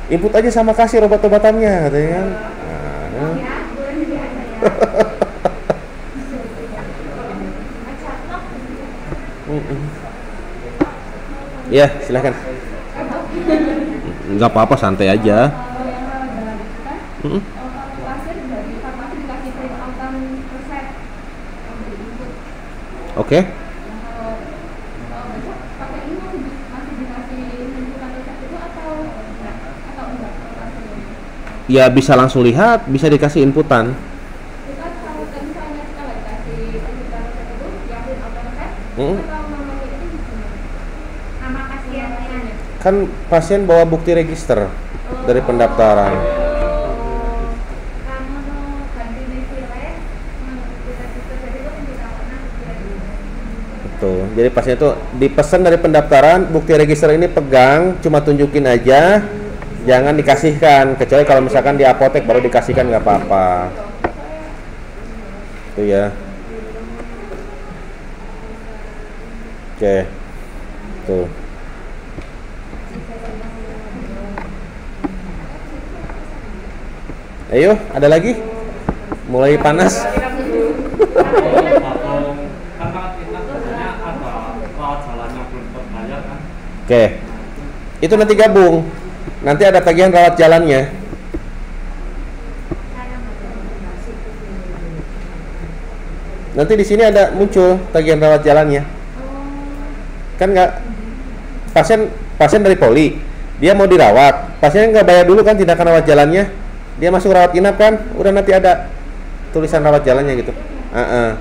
input aja sama kasir obat-obatannya katanya kan nah, Ya, ya. Silahkan. Nggak apa-apa, santai aja. Yang rawat jalan itu kan Mm-mm. eh, pasien dari farmasi dikasih print outan resep yang diinput. Oke. Nah, kalau kalau besok pakai ini masih, di- masih dikasih ya bisa langsung lihat, bisa dikasih inputan. Kalau kan kan? Kan pasien bawa bukti register dari pendaftaran. Jadi pembicaraan Betul. Jadi pasien itu dipesan dari pendaftaran, bukti register ini pegang, cuma tunjukin aja, jangan dikasihkan. Kecuali kalau misalkan di apotek baru dikasihkan nggak apa-apa. Itu ya. Oke. Tuh. Ayo, ada lagi? Mulai panas. Kan. Oke. Itu nanti gabung. Nanti ada tagihan rawat jalannya. Nanti di sini ada muncul tagihan rawat jalannya. Kan nggak pasien pasien dari poli, dia mau dirawat, pasien nggak bayar dulu kan tindakan rawat jalannya, dia masuk rawat inap kan, udah nanti ada tulisan rawat jalannya gitu. Uh-uh.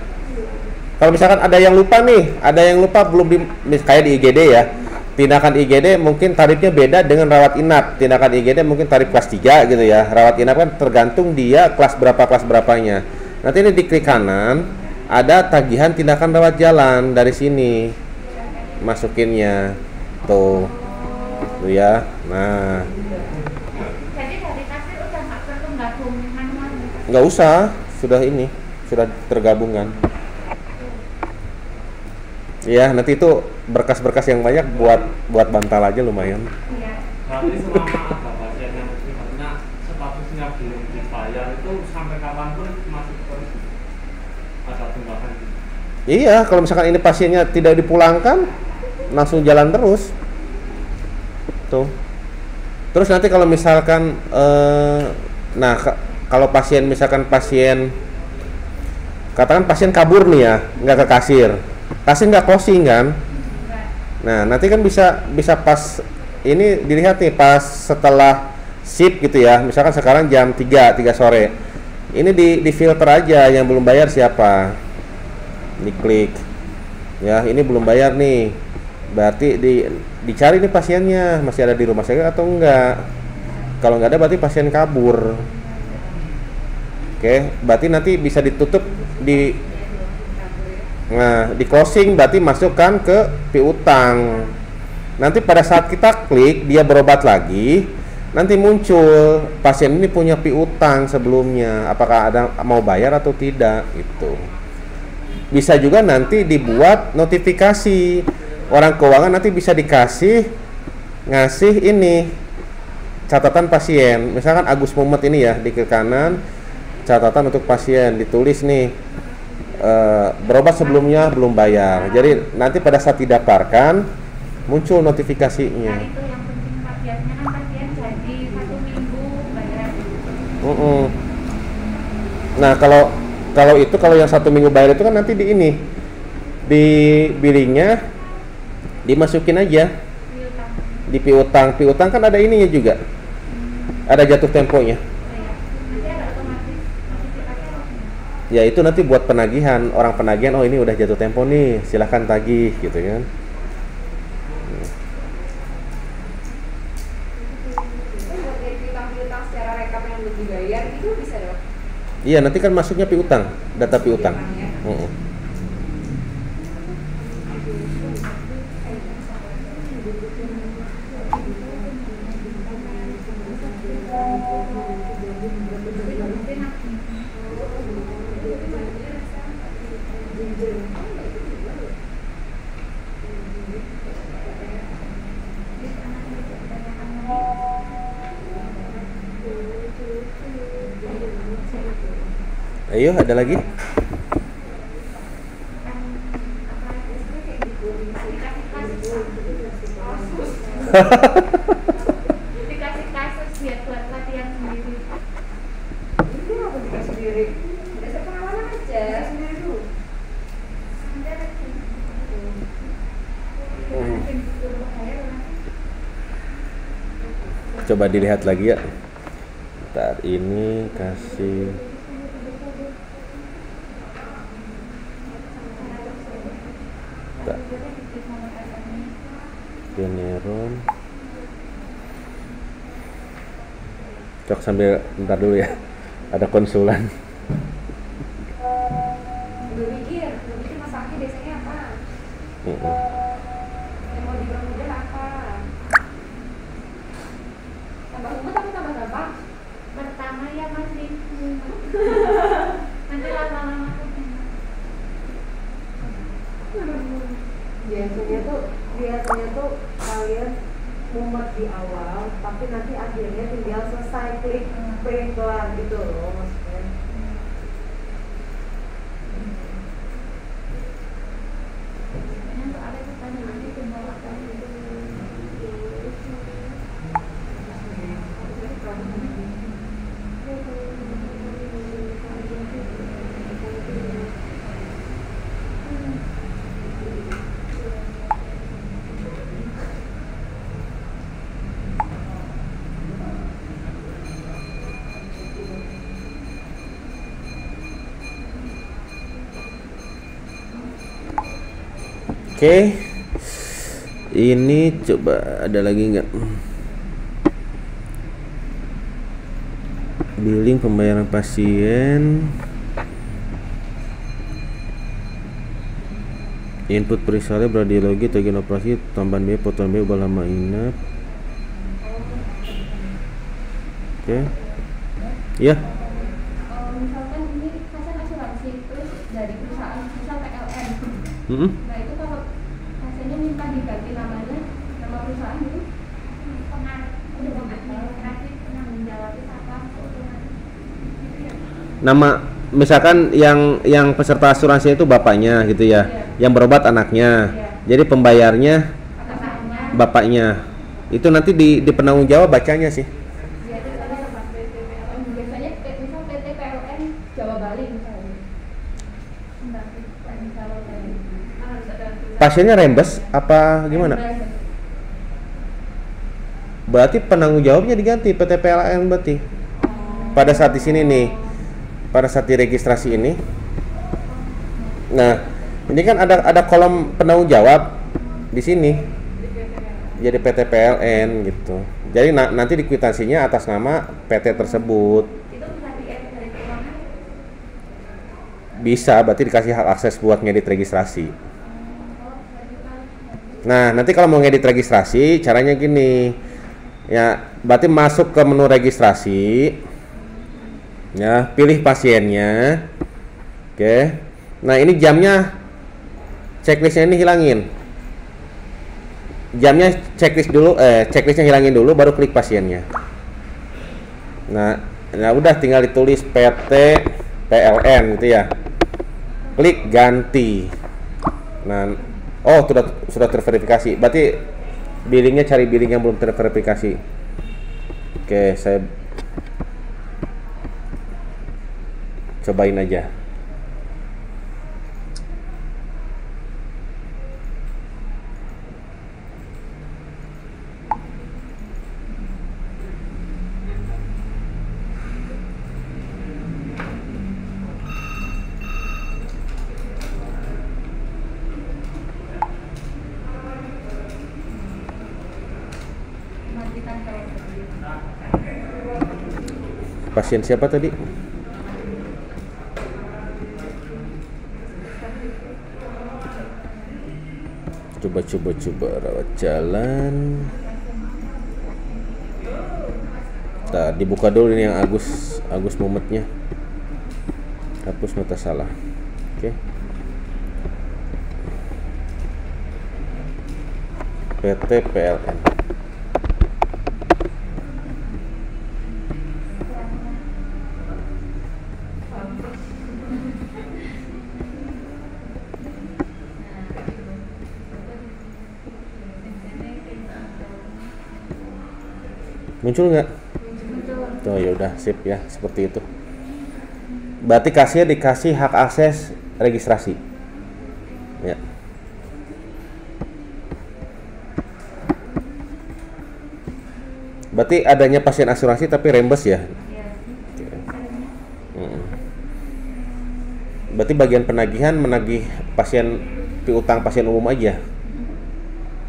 Kalau misalkan ada yang lupa nih, ada yang lupa belum di kayak di IGD ya. Tindakan IGD mungkin tarifnya beda dengan rawat inap. Tindakan IGD mungkin tarif kelas 3 gitu ya. Rawat inap kan tergantung dia kelas berapa kelas berapanya. Nanti ini di klik kanan ada tagihan tindakan rawat jalan dari sini. Masukinnya. Tuh. Tuh ya. Nah, nggak usah, sudah ini, sudah tergabungkan. Iya, nanti itu berkas-berkas yang banyak buat buat bantal aja lumayan. Iya. Berarti selama ada pasien yang sifatnya statusnya belum dibayar itu sampai kapan pun masih terus ada tunggakan. Iya, kalau misalkan ini pasiennya tidak dipulangkan, langsung jalan terus. Tuh. Terus nanti kalau misalkan, eh, nah ka- kalau pasien misalkan pasien, katakan pasien kabur nih ya, nggak ke kasir, pasien nggak closing kan? Nah nanti kan bisa bisa pas ini dilihat nih pas setelah sip gitu ya, misalkan sekarang jam 3 3 sore, ini di di filter aja yang belum bayar siapa, diklik, ya ini belum bayar nih, berarti di dicari nih pasiennya masih ada di rumah sakit atau enggak. Kalau nggak ada berarti pasien kabur. Oke berarti nanti bisa ditutup di nah di closing berarti masukkan ke piutang nanti pada saat kita klik dia berobat lagi nanti muncul pasien ini punya piutang sebelumnya apakah ada mau bayar atau tidak? Itu bisa juga nanti dibuat notifikasi. Orang keuangan nanti bisa dikasih ngasih ini catatan pasien. Misalkan Agus Mumet ini ya di ke kanan catatan untuk pasien ditulis nih eh, berobat sebelumnya belum bayar. Jadi nanti pada saat didaftarkan muncul Nah notifikasinya itu yang penting pasiennya kan pasien jadi satu minggu bayar. Mm-mm. Nah kalau kalau itu kalau yang satu minggu bayar itu kan nanti di ini di billingnya dimasukin aja. Di piutang. Piutang kan ada ininya juga. Ada jatuh temponya Iya. Nanti ada otomatis notifikasi apa gimana? Ya itu nanti buat penagihan. Orang penagihan oh ini udah jatuh tempo nih silahkan tagih gitu kan iya nanti kan masuknya piutang data piutang Mm-mm. Ayo ada lagi Dikasih kasus ya buat latihan sendiri. Itu apa dikasih sendiri? Dasar pengawalan aja. Sendiri dulu. coba dilihat lagi ya Bentar, ini kasih Bentar. Pioneron Cok sambil bentar dulu ya. Ada konsulan Udah mikir, udah mikir masaknya biasanya apa? Mm-mm. Yang mau dipermudah apa? Tambah umat tapi tambah gampang? pertama ya masih nanti lama-lama tuh enak. biasanya tuh biasanya tuh kalian mumet di awal tapi nanti akhirnya tinggal selesai klik print doang gitu loh maksudnya Biasanya tuh ada pertanyaan itu bawa tadi. Oke. Ini coba ada lagi nggak? Billing pembayaran pasien. Input perisalnya beradiologi, tagihan operasi, tambahan biaya, potongan biaya, ubah lama inap. Oke. Iya. Kalau misalkan ini pasien asuransi terus dari perusahaan misal PLN. Mm-mm. Nah itu kalau pasiennya minta diganti namanya nama perusahaan itu Pengar- udah administrasi penanggung jawab itu apa? Otomatis. Nama misalkan yang yang peserta asuransi itu bapaknya gitu ya Iya. Yang berobat anaknya. Jadi pembayarnya atasnya. bapaknya. Itu nanti di di penanggung jawab bacanya sih. Ya, biasanya misal PT PLN Jawa Bali misalnya. Pasiennya rembes apa gimana? Berarti penanggung jawabnya diganti PT PLN berarti. Pada saat di sini nih pada saat diregistrasi ini. Nah ini kan ada ada kolom penanggung jawab di sini. Jadi PT PLN gitu. Jadi na- nanti di kwitansinya atas nama PT tersebut. Bisa berarti dikasih hak akses buat ngedit registrasi. Nah nanti kalau mau ngedit registrasi caranya gini. Ya berarti masuk ke menu registrasi ya pilih pasiennya. Oke. Nah ini jamnya checklistnya ini hilangin. Jamnya checklist dulu eh checklistnya hilangin dulu baru klik pasiennya. Nah nah udah tinggal ditulis PT PLN gitu ya. Klik ganti. Nah oh sudah sudah terverifikasi. Berarti billingnya cari billing yang belum terverifikasi. Oke saya cobain aja. Pasien siapa tadi coba coba coba rawat jalan. Nah, dibuka dulu ini yang Agus Agus mumetnya. Hapus nota salah. Oke. PT PLN muncul nggak? Tuh ya udah sip ya seperti itu. Berarti kasir dikasih hak akses registrasi. Ya. Berarti adanya pasien asuransi tapi rembes ya, iya. hmm. berarti bagian penagihan menagih pasien piutang pasien umum aja.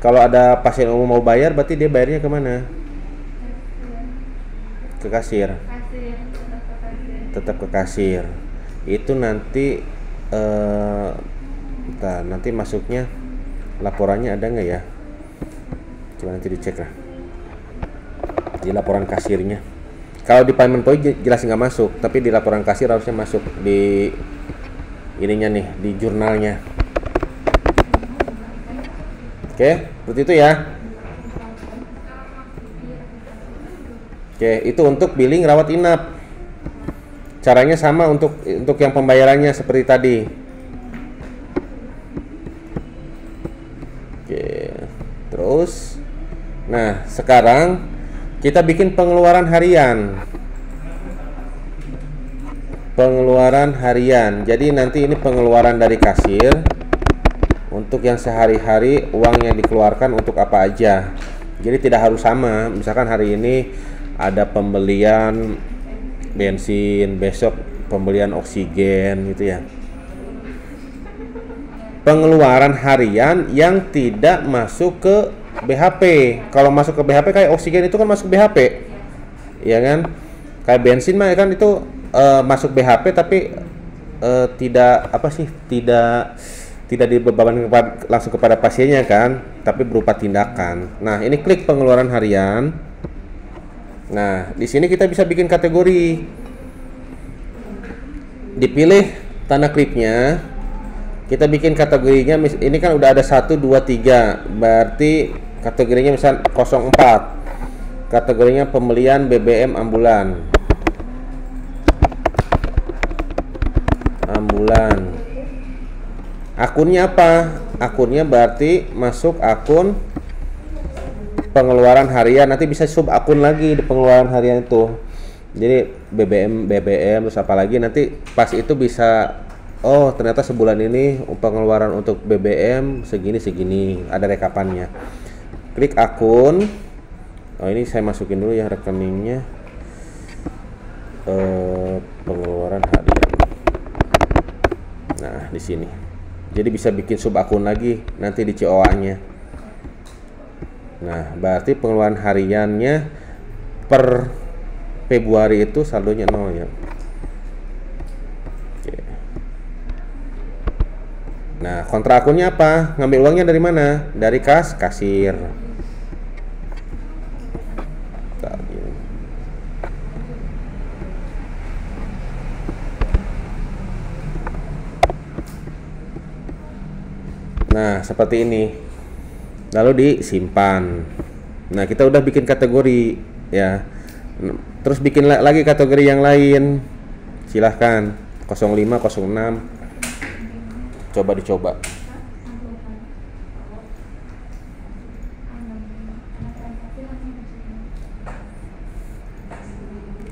Kalau ada pasien umum mau bayar berarti dia bayarnya ke mana? Ke kasir. tetap ke kasir. Itu nanti eh bentar, nanti masuknya laporannya ada nggak ya? Coba nanti dicek lah. Di laporan kasirnya. Kalau di payment point je- jelas nggak masuk, tapi di laporan kasir harusnya masuk di ininya nih, di jurnalnya. Oke, seperti itu ya. Oke, itu untuk billing rawat inap. Caranya sama untuk untuk yang pembayarannya seperti tadi. Oke. Terus nah, sekarang kita bikin pengeluaran harian. Pengeluaran harian. Jadi nanti ini pengeluaran dari kasir untuk yang sehari-hari uang yang dikeluarkan untuk apa aja. Jadi tidak harus sama. Misalkan hari ini ada pembelian bensin, besok pembelian oksigen gitu ya. Pengeluaran harian yang tidak masuk ke BHP. Kalau masuk ke BHP kayak oksigen itu kan masuk BHP. Ya kan? Kayak bensin mah kan itu eh, masuk BHP tapi eh, tidak apa sih? Tidak tidak dibebankan langsung kepada pasiennya kan, tapi berupa tindakan. Nah, ini klik pengeluaran harian. Nah, di sini kita bisa bikin kategori. Dipilih tanda kliknya. Kita bikin kategorinya ini kan udah ada 1 2 3. Berarti kategorinya misal 04. Kategorinya pembelian BBM ambulan. Ambulan. Akunnya apa? Akunnya berarti masuk akun pengeluaran harian nanti bisa sub akun lagi di pengeluaran harian itu. Jadi BBM BBM terus apa lagi nanti pas itu bisa oh ternyata sebulan ini pengeluaran untuk BBM segini segini ada rekapannya. Klik akun. Oh ini saya masukin dulu ya rekeningnya. Eh pengeluaran harian. Nah di sini. Jadi bisa bikin sub akun lagi nanti di COA nya Nah, berarti pengeluaran hariannya per Februari itu saldonya nol ya. Oke. Nah, kontra akunnya apa? Ngambil uangnya dari mana? Dari kas kasir. Nah, seperti ini lalu disimpan. Nah, kita udah bikin kategori ya. Terus bikin la- lagi kategori yang lain. Silahkan 05, 06. Coba dicoba.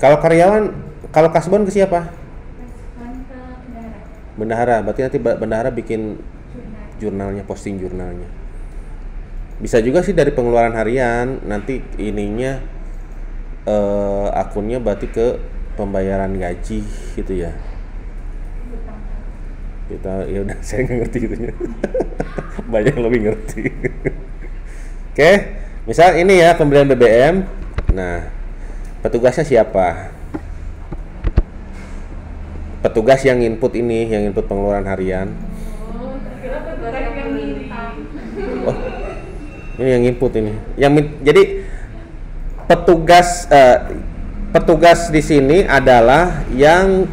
Kalau karyawan, kalau kasbon ke siapa? bendahara. Berarti nanti bendahara bikin jurnal jurnalnya, posting jurnalnya. Bisa juga sih dari pengeluaran harian, nanti ininya eh, akunnya berarti ke pembayaran gaji gitu ya. Kita ya udah *laughs* saya nggak ngerti gitu *laughs* Banyak yang lebih ngerti. *laughs* Oke, misal ini ya pembelian BBM. Nah, petugasnya siapa? Petugas yang input ini, yang input pengeluaran harian. oh terkira petugas yang minta Oh, ini yang input ini. Yang jadi petugas eh, petugas di sini adalah yang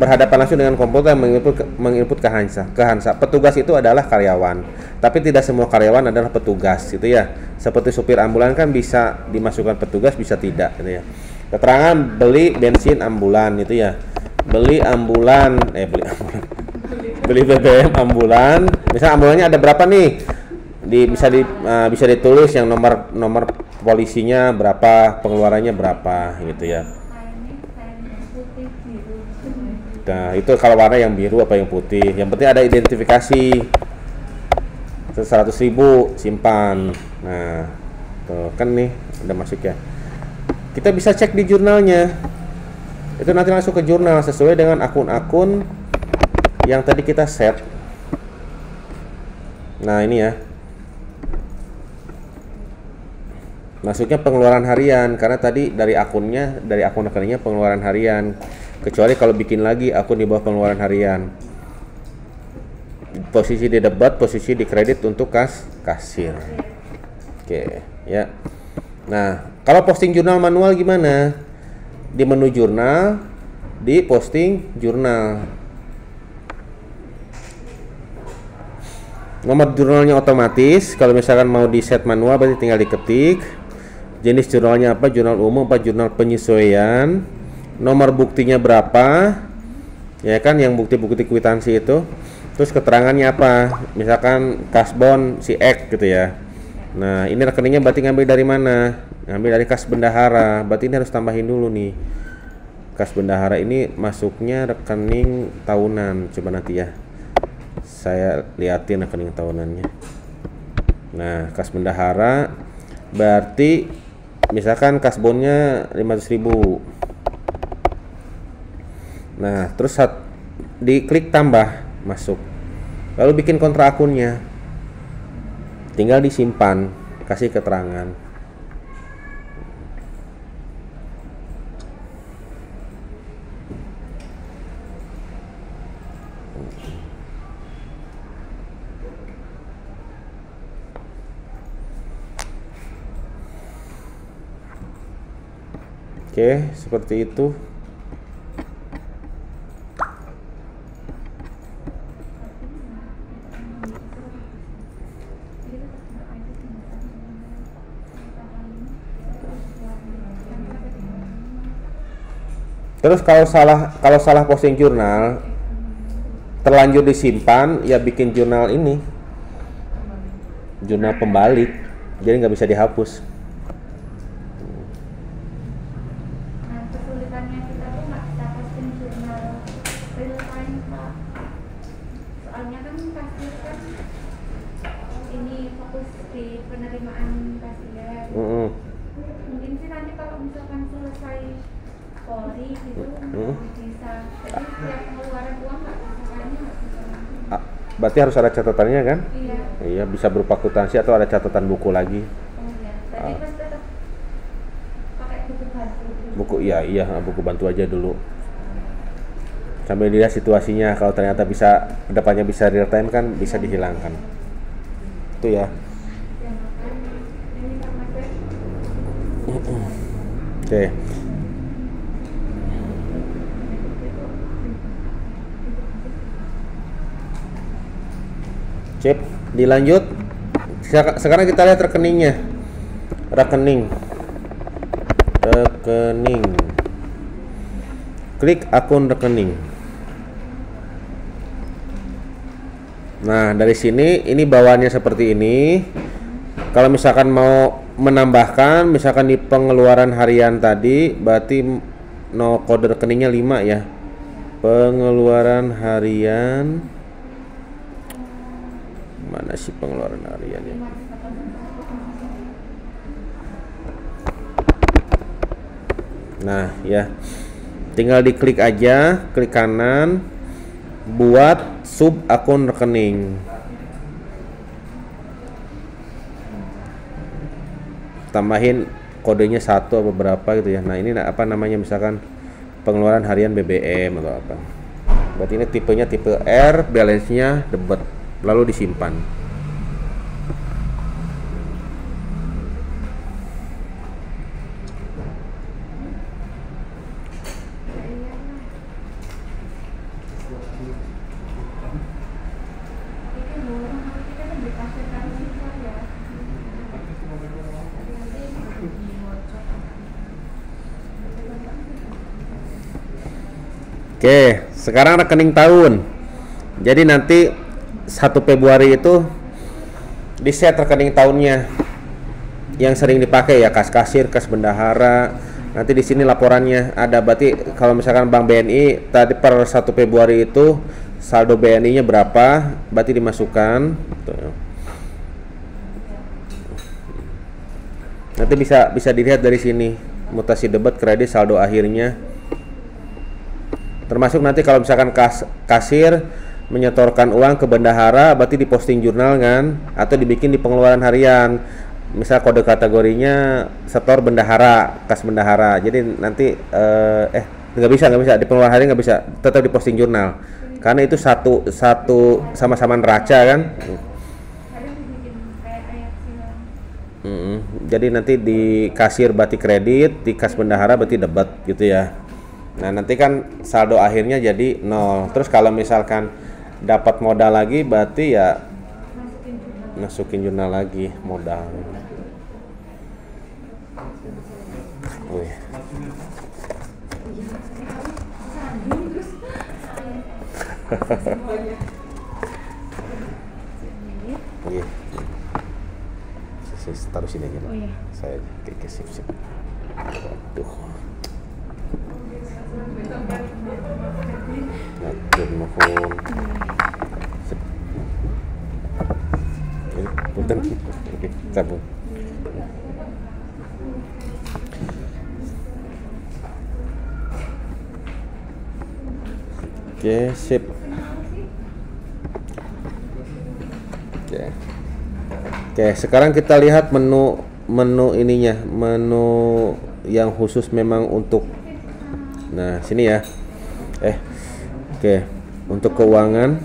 berhadapan langsung dengan komputer yang menginput menginput ke Hansa. Ke Hansa. Petugas itu adalah karyawan, tapi tidak semua karyawan adalah petugas, gitu ya. Seperti supir ambulan kan bisa dimasukkan petugas, bisa tidak, gitu ya. Keterangan beli bensin ambulan, itu ya. Beli ambulan, eh beli ambulan. beli BBM ambulan. Misal ambulannya ada berapa nih? Di bisa di eh, bisa ditulis yang nomor nomor polisinya berapa, pengeluarannya berapa, gitu ya. nah Nah, itu kalau warna yang biru apa yang putih. Yang penting ada identifikasi. 100 ribu simpan. Nah, tuh kan nih udah masuk ya. Kita bisa cek di jurnalnya. Itu nanti langsung ke jurnal sesuai dengan akun-akun yang tadi kita set nah ini ya masuknya pengeluaran harian karena tadi dari akunnya dari akun rekeningnya pengeluaran harian. Kecuali kalau bikin lagi akun di bawah pengeluaran harian. Posisi di debit posisi di kredit untuk kas kasir. Oke ya. Nah kalau posting jurnal manual gimana? Di menu jurnal di posting jurnal. Nomor jurnalnya otomatis. Kalau misalkan mau di set manual berarti tinggal diketik jenis jurnalnya apa? Jurnal umum apa jurnal penyesuaian? Nomor buktinya berapa? Ya kan yang bukti-bukti kwitansi itu. Terus keterangannya apa? Misalkan kasbon si X gitu ya. Nah ini rekeningnya berarti ngambil dari mana? Ngambil dari kas bendahara. Berarti ini harus tambahin dulu nih. Kas bendahara ini masuknya rekening tahunan. Coba nanti ya. Saya liatin rekening tahunannya. Nah kas bendahara berarti misalkan kasbonnya 500.000 nah terus saat diklik tambah masuk. Lalu bikin kontra akunnya. Tinggal disimpan kasih keterangan Oke, seperti itu. Terus kalau salah kalau salah posting jurnal terlanjur disimpan ya bikin jurnal ini jurnal pembalik jadi nggak bisa dihapus. Nah, kesulitannya kita tuh nggak bisa posting jurnal real time, Pak. Soalnya kan kasir kan ini fokus di penerimaan pasien. Mm-mm. Mungkin sih nanti kalau misalkan selesai polri gitu Hmm. bisa. Jadi setiap pengeluaran uang nggak bisa kayaknya nggak bisa. Ah, Berarti harus ada catatannya kan? Iya. Iya, bisa berupa kwitansi atau ada catatan buku lagi. Oh iya. Tadi Ah. tetap pakai buku bantu. Buku iya, iya, buku bantu aja dulu. Sambil dilihat situasinya kalau ternyata bisa depannya bisa real time kan bisa dihilangkan. Itu ya. Saya. Oke. Sip, dilanjut. Seka- Sekarang kita lihat rekeningnya. Rekening. Rekening. Klik akun rekening. Nah, dari sini ini bawaannya seperti ini. Kalau misalkan mau menambahkan, misalkan di pengeluaran harian tadi, berarti no kode rekeningnya 5 ya. Pengeluaran harian mana sih pengeluaran hariannya? Nah, ya. Tinggal diklik aja, klik kanan buat sub akun rekening. Tambahin kodenya satu atau berapa gitu ya. Nah, ini apa namanya misalkan pengeluaran harian BBM atau apa. Berarti ini tipenya tipe R, balance-nya debit, lalu disimpan. Ini loh, kita kan dikasih tahu siswa ya. Oke, sekarang rekening tahun. Jadi nanti 1 Februari itu di set rekening tahunnya yang sering dipakai ya kas kasir, kas bendahara. Nanti di sini laporannya ada berarti kalau misalkan Bank BNI tadi per 1 Februari itu saldo BNI-nya berapa, berarti dimasukkan. Nanti bisa bisa dilihat dari sini mutasi debit kredit saldo akhirnya termasuk nanti kalau misalkan kas, kasir menyetorkan uang ke bendahara berarti di posting jurnal kan? Atau dibikin di pengeluaran harian. Misal kode kategorinya setor bendahara kas bendahara. Jadi nanti eh, eh nggak bisa nggak bisa. Di pengeluaran harian nggak bisa. Tetap di posting jurnal. Karena itu satu satu sama-sama neraca kan? Silang Mm-mm. jadi nanti di kasir berarti kredit di kas bendahara berarti debit gitu ya nah nanti kan saldo akhirnya jadi nol terus kalau misalkan dapat modal lagi berarti ya masukin jurnal lagi modal Wih. *laughs* Iya. Saya taruh sini aja. Oh iya. Saya ke, sip sip. Waduh. Ini punten. Oke, sabun. Oke, sip. Oke. Oke, sekarang kita lihat menu menu ininya, menu yang khusus memang untuk Nah, sini ya. Eh. Oke, untuk keuangan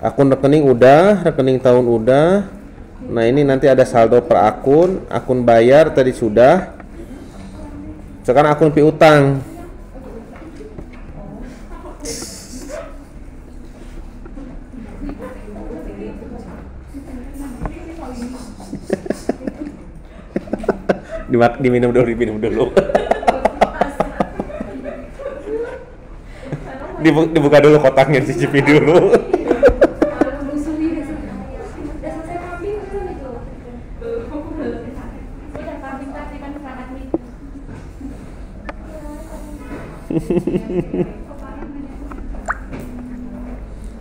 akun rekening udah, rekening tahun udah. Nah, ini nanti ada saldo per akun, akun bayar tadi sudah. Sekarang akun piutang. *laughs* Dimak diminum dulu, diminum dulu. Dibu- dibuka dulu kotaknya, dicicipi dulu.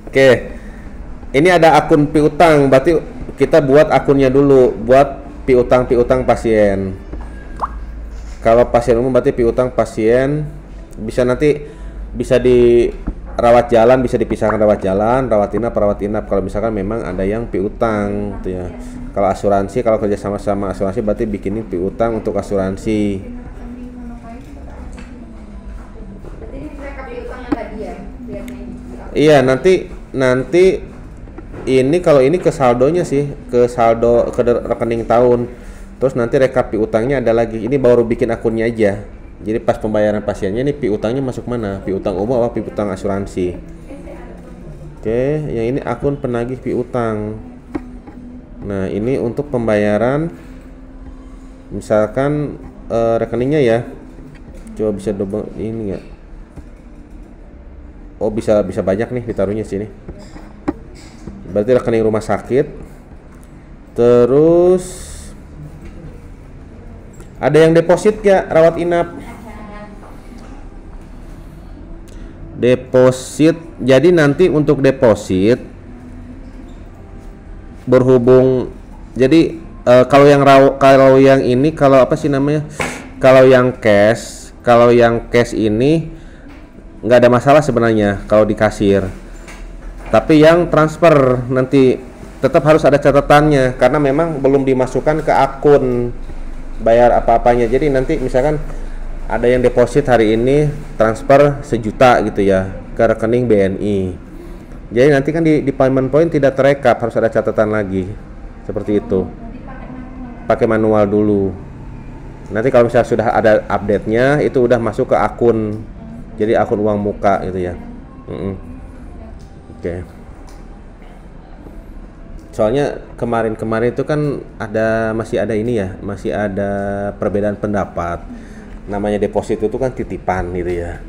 Oke. Ini ada akun piutang, berarti kita buat akunnya dulu, buat piutang-piutang pasien. Kalau pasien umum berarti piutang pasien bisa nanti bisa di rawat jalan bisa dipisahkan rawat jalan, rawat inap, rawat inap. Kalau misalkan memang ada yang piutang gitu ya. Kalau asuransi kalau kerja sama sama asuransi berarti bikinin piutang untuk asuransi. Ya Iya, nanti nanti ini kalau ini ke saldonya sih, ke saldo ke rekening tahun. Terus nanti rekap piutangnya ada lagi. Ini baru bikin akunnya aja. Jadi pas pembayaran pasiennya ini piutangnya masuk mana? Piutang umum apa piutang asuransi? Oke, yang ini akun penagih piutang. Nah, ini untuk pembayaran misalkan eh, rekeningnya ya. Coba bisa double ini ya. Oh bisa bisa banyak nih ditaruhnya sini. Berarti rekening rumah sakit. Terus ada yang deposit gak rawat inap? Deposit. Jadi nanti untuk deposit berhubung jadi eh, kalau yang raw, kalau yang ini kalau apa sih namanya? Kalau yang cash, kalau yang cash ini nggak ada masalah sebenarnya kalau di kasir. Tapi yang transfer nanti tetap harus ada catatannya karena memang belum dimasukkan ke akun bayar apa-apanya. Jadi nanti misalkan ada yang deposit hari ini transfer sejuta gitu ya ke rekening BNI. Jadi nanti kan di, di payment point tidak terekap harus ada catatan lagi seperti itu. Pakai manual dulu. Nanti kalau misalnya sudah ada update-nya itu udah masuk ke akun jadi akun uang muka gitu ya. Mm-mm. Oke. Soalnya kemarin-kemarin itu kan ada masih ada ini ya, masih ada perbedaan pendapat. Namanya deposit itu kan titipan gitu ya.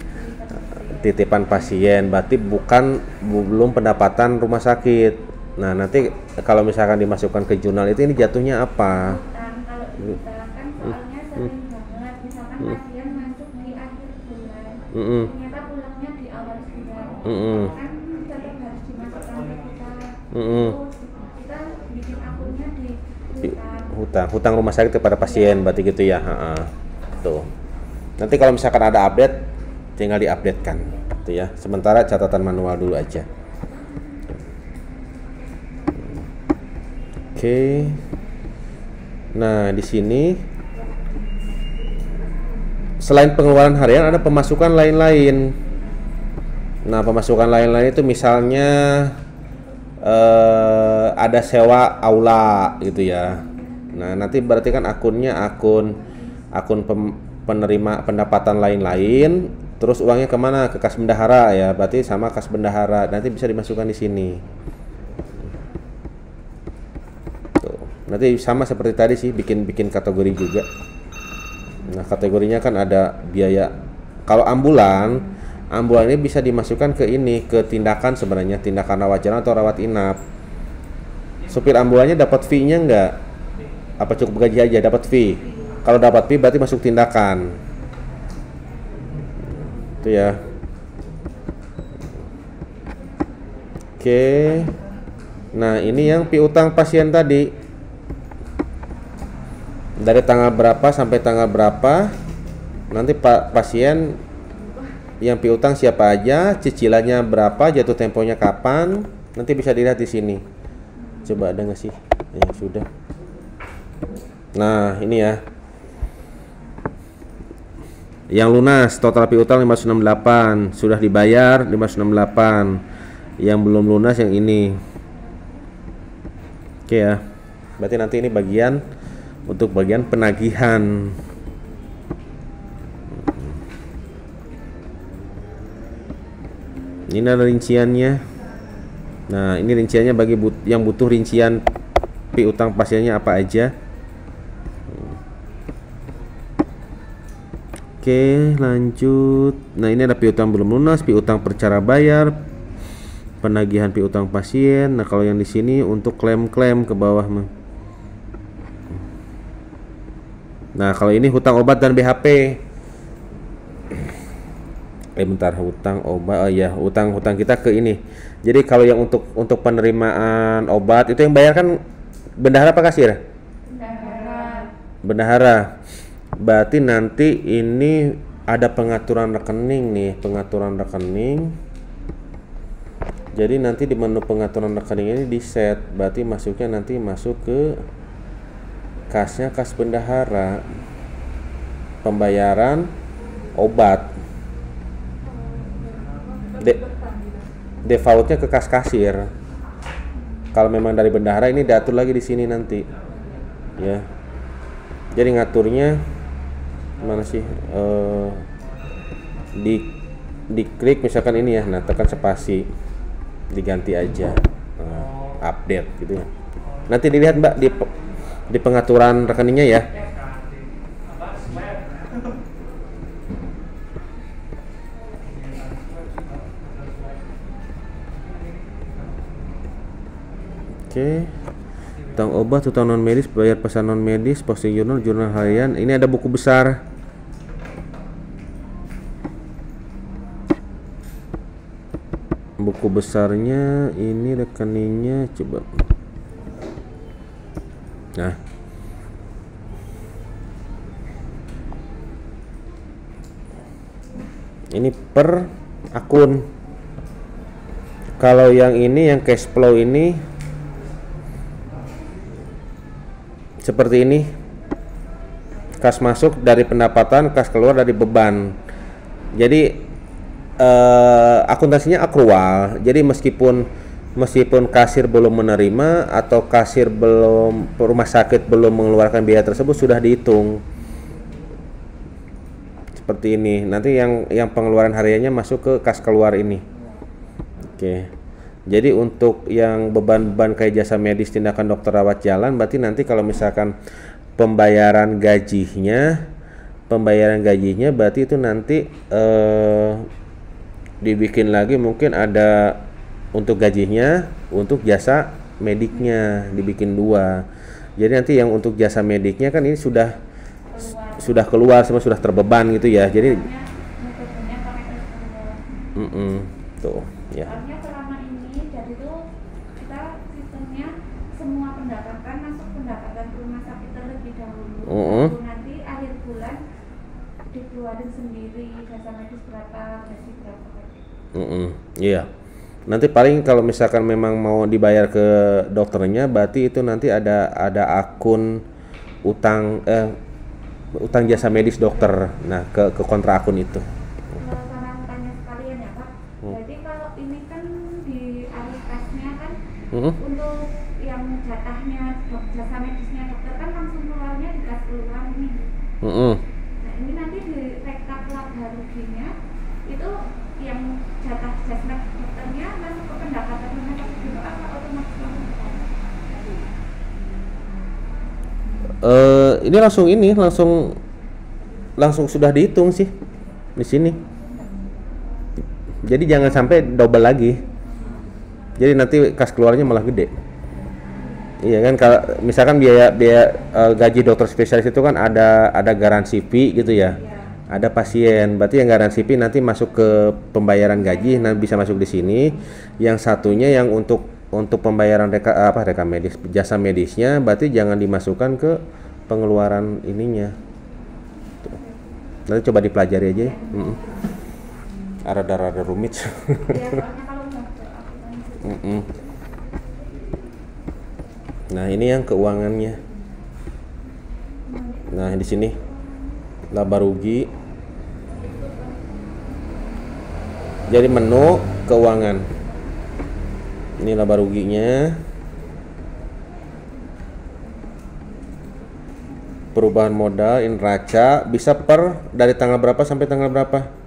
Titipan pasien, berarti bukan bu- belum pendapatan rumah sakit. Nah, nanti kalau misalkan dimasukkan ke jurnal itu ini jatuhnya apa? bulan Mm-mm. ternyata pulangnya di awal bulan Mm-mm. kan tetap harus dimasukkan ke kita Mm-mm. Terus kita bikin akunnya di Di- utang hutang hutang rumah sakit kepada pasien berarti gitu ya Ha-ha. tuh. Nanti kalau misalkan ada update tinggal diupdatekan gitu ya. Sementara catatan manual dulu aja. Oke. Nah di sini selain pengeluaran harian ada pemasukan lain-lain. Nah pemasukan lain-lain itu misalnya eh, ada sewa aula gitu ya nah nanti berarti kan akunnya akun akun pem- penerima pendapatan lain-lain terus uangnya ke mana? Ke kas bendahara ya. Berarti sama kas bendahara. Nanti bisa dimasukkan di sini. Tuh. nanti sama seperti tadi sih bikin bikin kategori juga. Nah kategorinya kan ada biaya. Kalau ambulan ambulan ini bisa dimasukkan ke ini ke tindakan sebenarnya tindakan rawat jalan atau rawat inap. Supir ambulannya dapat fee-nya enggak apa cukup gaji aja dapat fee. Kalau dapat fee berarti masuk tindakan. Itu ya. Oke. Nah ini yang piutang pasien tadi. Dari tanggal berapa sampai tanggal berapa nanti pak pasien yang piutang siapa aja cicilannya berapa jatuh temponya kapan nanti bisa dilihat di sini. Coba ada nggak sih? Yang sudah nah ini ya. Yang lunas total piutang 568 sudah dibayar 568 yang belum lunas yang ini. Oke ya. Berarti nanti ini bagian untuk bagian penagihan. Ini ada rinciannya. Nah ini rinciannya bagi but- yang butuh rincian piutang pasiennya apa aja Oke, lanjut. Nah, ini ada piutang belum lunas, piutang percara bayar, penagihan piutang pasien. Nah, kalau yang di sini untuk klaim-klaim ke bawah mah. Nah, kalau ini hutang obat dan BHP. Eh bentar, hutang obat. Oh iya, hutang-hutang kita ke ini. Jadi kalau yang untuk untuk penerimaan obat itu yang bayar kan bendahara apa kasir? Bendahara. Berarti nanti ini ada pengaturan rekening nih, pengaturan rekening. Jadi nanti di menu pengaturan rekening ini di set, berarti masuknya nanti masuk ke kasnya kas bendahara. Pembayaran obat. De defaultnya ke kas kasir. Kalau memang dari bendahara ini diatur lagi di sini nanti. Ya. Jadi ngaturnya mana sih? Eh di diklik misalkan ini ya. Nah tekan spasi. Diganti aja. Nah, update gitu ya. Nanti dilihat mbak di di pengaturan rekeningnya ya. Oke. Utang obat, utang non medis, bayar pesan non medis, posting jurnal, jurnal harian. Ini ada buku besar. Buku besarnya ini rekeningnya coba. Nah. Ini per akun. Kalau yang ini yang cash flow ini seperti ini kas masuk dari pendapatan kas keluar dari beban jadi eh, akuntansinya akrual jadi meskipun meskipun kasir belum menerima atau kasir belum rumah sakit belum mengeluarkan biaya tersebut sudah dihitung. Seperti ini. Nanti yang yang pengeluaran hariannya masuk ke kas keluar ini. Oke. Jadi untuk yang beban-beban kayak jasa medis tindakan dokter rawat jalan berarti nanti kalau misalkan pembayaran gajinya pembayaran gajinya berarti itu nanti eh, dibikin lagi mungkin ada untuk gajinya untuk jasa mediknya dibikin dua jadi nanti yang untuk jasa mediknya kan ini sudah sudah keluar semua sudah terbeban gitu ya jadi keluar. mm-mm, tuh ya selama ini dari itu kita sistemnya semua pendapatan masuk pendapatan rumah sakit terlebih dahulu nanti akhir bulan dikeluarin sendiri jasa medis berapa gaji berapa gitu. Mm-mm, Iya. Nanti paling kalau misalkan memang mau dibayar ke dokternya, berarti itu nanti ada ada akun utang eh utang jasa medis dokter. Nah, ke ke kontra akun itu. Ya Hmm. kan kan Mm-mm. untuk yang jatahnya dok, jasa medisnya dokter kan langsung keluarnya dikasih keluar nih. Mm-mm. Nah ini nanti di rekap laba ruginya itu yang jatah jasmed dokternya masuk ke pendapatan rumah sakit itu apa otomatis langsung ke Eh, ini langsung ini langsung langsung sudah dihitung sih di sini. Jadi jangan sampai double lagi. Jadi nanti kas keluarnya malah gede. Iya kan kalau misalkan biaya biaya eh, gaji dokter spesialis itu kan ada ada garansi fee gitu ya. Ada pasien, berarti yang garansi fee nanti masuk ke pembayaran gaji nanti bisa masuk di sini. Yang satunya yang untuk untuk pembayaran reka apa reka medis jasa medisnya berarti jangan dimasukkan ke pengeluaran ininya. Tuh. Nanti coba dipelajari aja ya. Mm-mm. Rada-rada rumit. akuntansi Mm-mm. Nah, ini yang keuangannya. Nah, di sini laba rugi. Jadi menu keuangan. Ini laba ruginya. Perubahan modal, neraca bisa per dari tanggal berapa sampai tanggal berapa?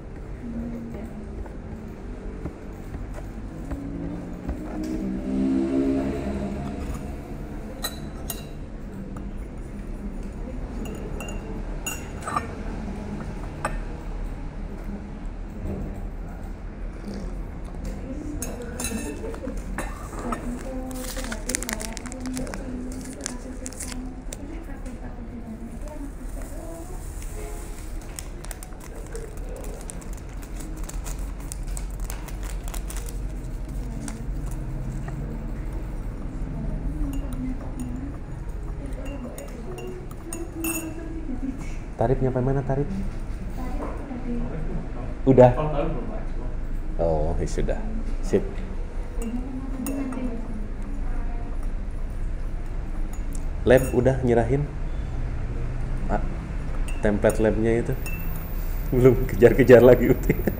Nyampe mana tarif? Udah. Kalau tahu belum Pak. Oh, ya sudah. Sip. Lab udah nyerahin? Ah, template labnya itu belum kejar-kejar lagi Uti. *laughs*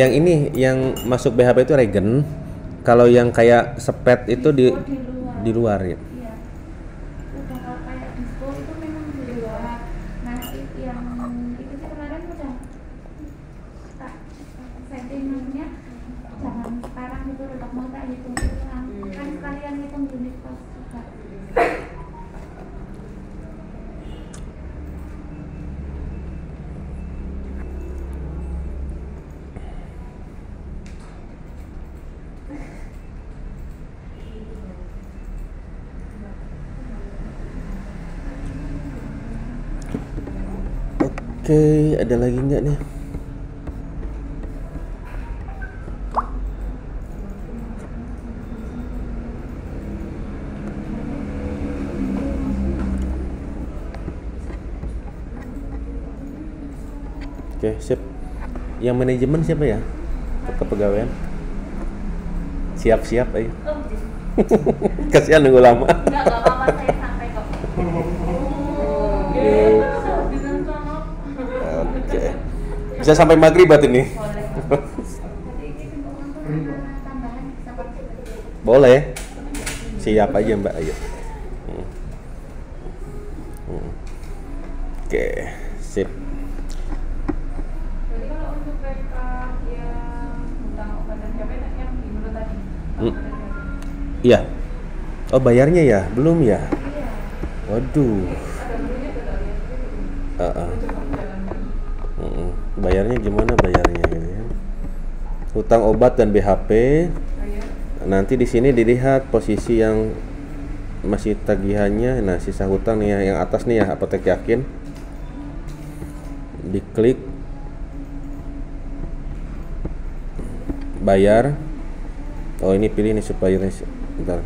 yang ini yang masuk BHP itu regen. Kalau yang kayak sepet itu di di luar. di luar ya. Iya. Udah kalau kayak disco itu memang di luar. Nah, i- yang itu sih kemarin udah tak sentimennya jangan sekarang itu tetap mau tak hitung ulang. Kan sekalian hitung unit cost juga. Oke, ada lagi nggak nih? Oke, sip. Yang manajemen siapa ya? Kepegawaian. Siap-siap ayo. *laughs* Kasihan nunggu lama. Enggak, enggak apa-apa saya santai kok. Oke. Bisa sampai maghrib berarti nih. Boleh. Siap aja Mbak, ayo. Hmm. Oke, sip. Hmm. Iya. Oh, bayarnya ya? Belum ya? Waduh. Ada dulunya tuh tadi. Heeh. Coba jalan. Mm-mm. Bayarnya gimana bayarnya gitu ya? hutang obat dan BHP. Nanti di sini dilihat posisi yang masih tagihannya. Nah, sisa hutang nih ya, yang atas nih ya, apotek yakin. Diklik bayar. Oh, ini pilih nih supaya ini bentar.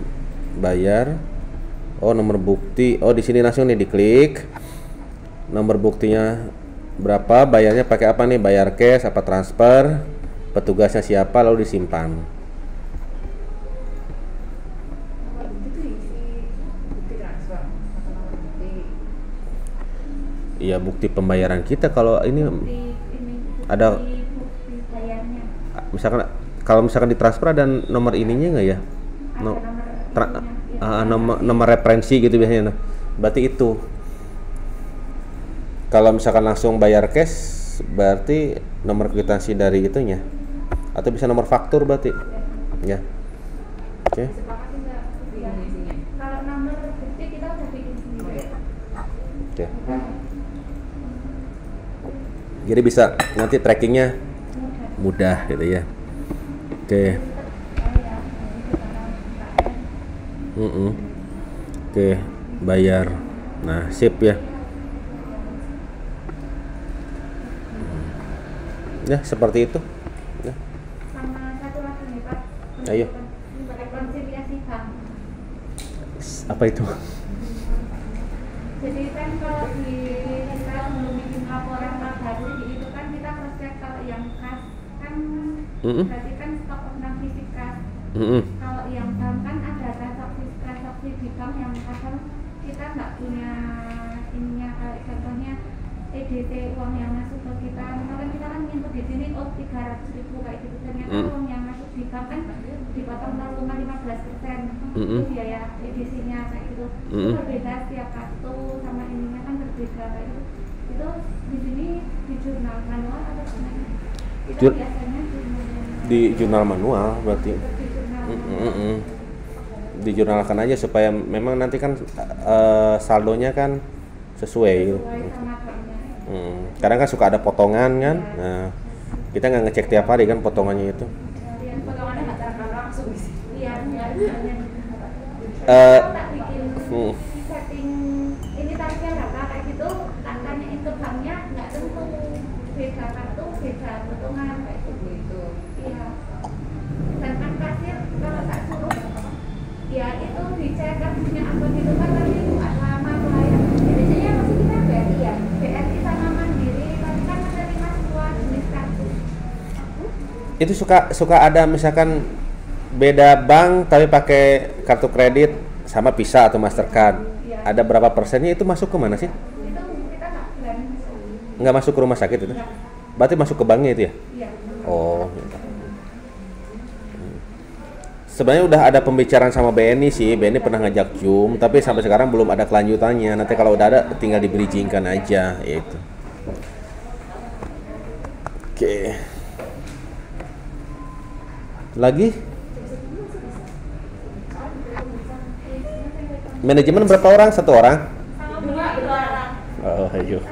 Bayar. Oh, nomor bukti. Oh, di sini langsung nih diklik. Nomor buktinya berapa? Bayarnya pakai apa nih? Bayar cash apa transfer? Petugasnya siapa lalu disimpan. Transfer. Iya, bukti pembayaran kita kalau ini Bukti ini bukti, Ada- bukti misalkan kalau misalkan ditransfer ada nomor ininya nggak ya? No, nomor tra- ada. nomor nomor referensi gitu biasanya. Nah, berarti itu. Kalau misalkan langsung bayar cash, berarti nomor kwitansi dari itunya, atau bisa nomor faktur berarti, ya. Oke. Oke. Jadi bisa nanti trackingnya Mudah. gitu ya. Oke. Kita kan Mm-mm. Oke, bayar. Nah, sip ya. Hmm. Ya, seperti itu. Ya. sama satu lagi nih Pak. Ayo. Rekonsiliasi bank. S- Apa itu? Jadi kan kalau di kita belum bikin laporan laba bersih itu kan kita cross check kalau yang kas kan Mm-mm. berarti kan stok tentang fisik kas. Mm-mm. Kalau yang bank kan ada transaksi transaksi di bank yang kadang kita nggak punya ininya kayak contohnya EDT uang yang masuk ke kita misalkan kita kan nginput di sini oh 300 ribu kayak gitu ternyata Mm. uang yang masuk di bank kan dipotong 0,15 persen itu biaya edisinya kayak gitu Mm-mm. itu berbeda setiap kartu sama ininya kan berbeda kayak gitu itu di sini di jurnal manual atau gimana? Kita Jur- biasanya jurnal Di jurnal manual berarti. di jurnal manual. Mm-mm. Dijurnalkan aja supaya memang nanti kan eh, saldonya kan sesuai gitu. sesuai sama. Hmm. Kadang kan suka ada potongan kan. Nah, kita nggak ngecek tiap hari kan potongannya itu. Potongannya nggak langsung sini. Iya, iya, iya. Eh, Kalau tak bikin hmm. setting ini tarifnya berapa kayak gitu, tak tanyain ke banknya nggak tentu beda kartu, beda potongan kayak gitu. Gitu. Iya. Sedangkan kasir kalau tak suruh ya itu dicek kan punya akun itu kan tapi nggak lama bayar. Biasanya masih kita BRI ya. BRI sama Mandiri tapi kan menerima semua jenis kartu. Itu suka suka ada misalkan beda bank tapi pakai kartu kredit sama Visa atau Mastercard. Iya. Ada berapa persennya itu masuk ke mana sih? Nggak masuk ke rumah sakit itu? Berarti masuk ke banknya itu ya? Iya. Oh. Hmm. Sebenarnya udah ada pembicaraan sama BNI sih, BNI pernah ngajak Zoom, tapi sampai sekarang belum ada kelanjutannya. Nanti kalau udah ada, tinggal diberizinkan aja, yaitu. Oke. Lagi? Manajemen berapa orang? Satu orang? Dua, dua orang. Oh, ayo.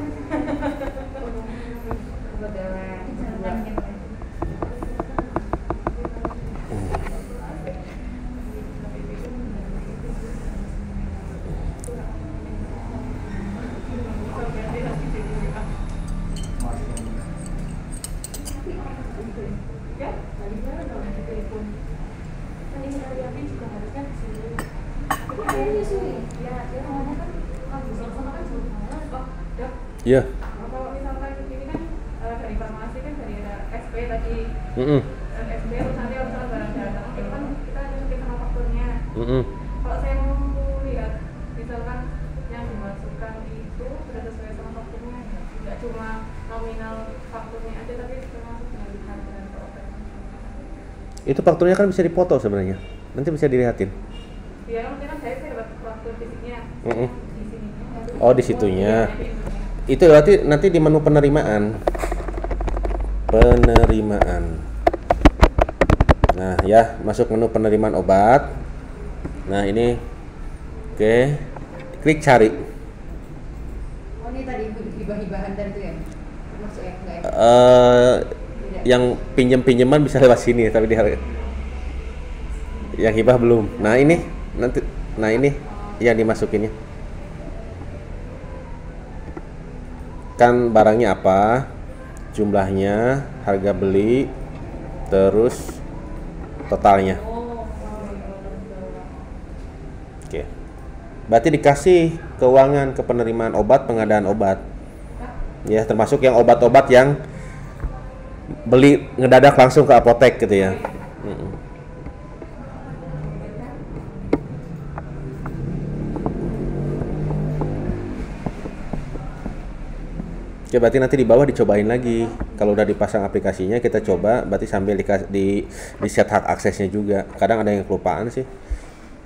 Iya. kalau misalkan ini kan eh, dari informasi kan dari ada SP tadi Mm-mm. eh, SP terus nanti kalau misalkan barang datang itu kan kita nunjukin sama fakturnya Mm-mm. kalau saya mau lihat misalkan yang dimasukkan itu sudah sesuai sama fakturnya nggak cuma nominal fakturnya aja tapi termasuk dengan harga dan Itu fakturnya kan bisa dipoto sebenarnya. Nanti bisa dilihatin. ya mungkin kan saya dapat faktur fisiknya Mm-mm. di sini Oh, di situnya. Jadi, Itu berarti nanti di menu penerimaan. Penerimaan. Nah, ya, masuk menu penerimaan obat. Nah, ini oke. Klik cari. Oh ini tadi hibah-hibahan dan itu ya? Masuk ya? Enggak Tidak. yang pinjem pinjaman bisa lewat sini tapi di harga yang hibah belum nah ini nanti nah ini yang dimasukinnya kan barangnya apa? Jumlahnya harga beli terus totalnya. Oke. Berarti dikasih keuangan ke penerimaan obat pengadaan obat. Ya termasuk yang obat-obat yang beli ngedadak langsung ke apotek gitu ya Oke, berarti nanti di bawah dicobain lagi. Kalau udah dipasang aplikasinya, kita coba. Berarti sambil di, di, di set hak aksesnya juga. Kadang ada yang kelupaan sih.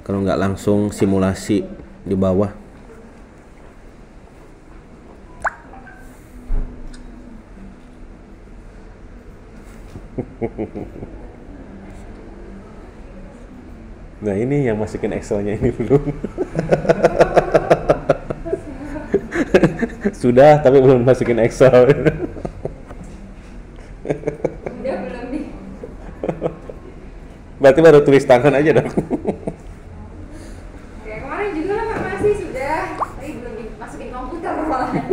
Kalau nggak langsung simulasi di bawah. *laughs* Nah ini yang masukin Excelnya ini belum. *laughs* Sudah, tapi belum masukin Excel. Udah belum nih. Berarti baru tulis tangan aja dong. Ya kemarin juga lah Pak masih sudah, tapi belum dimasukin komputer malahan.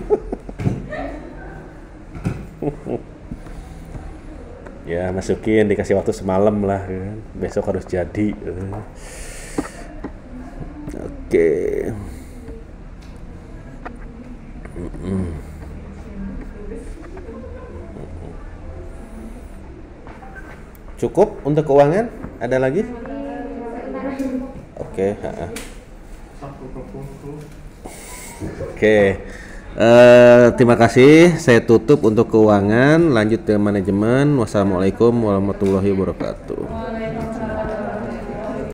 ya masukin dikasih waktu semalam lah kan. Besok harus jadi. Oke. Mm-mm. Cukup untuk keuangan? Ada lagi? Oke, ha-ha. Satu kebuku. Oke. Eh, terima kasih. Saya tutup untuk keuangan. Lanjut ke manajemen. Wassalamualaikum warahmatullahi wabarakatuh.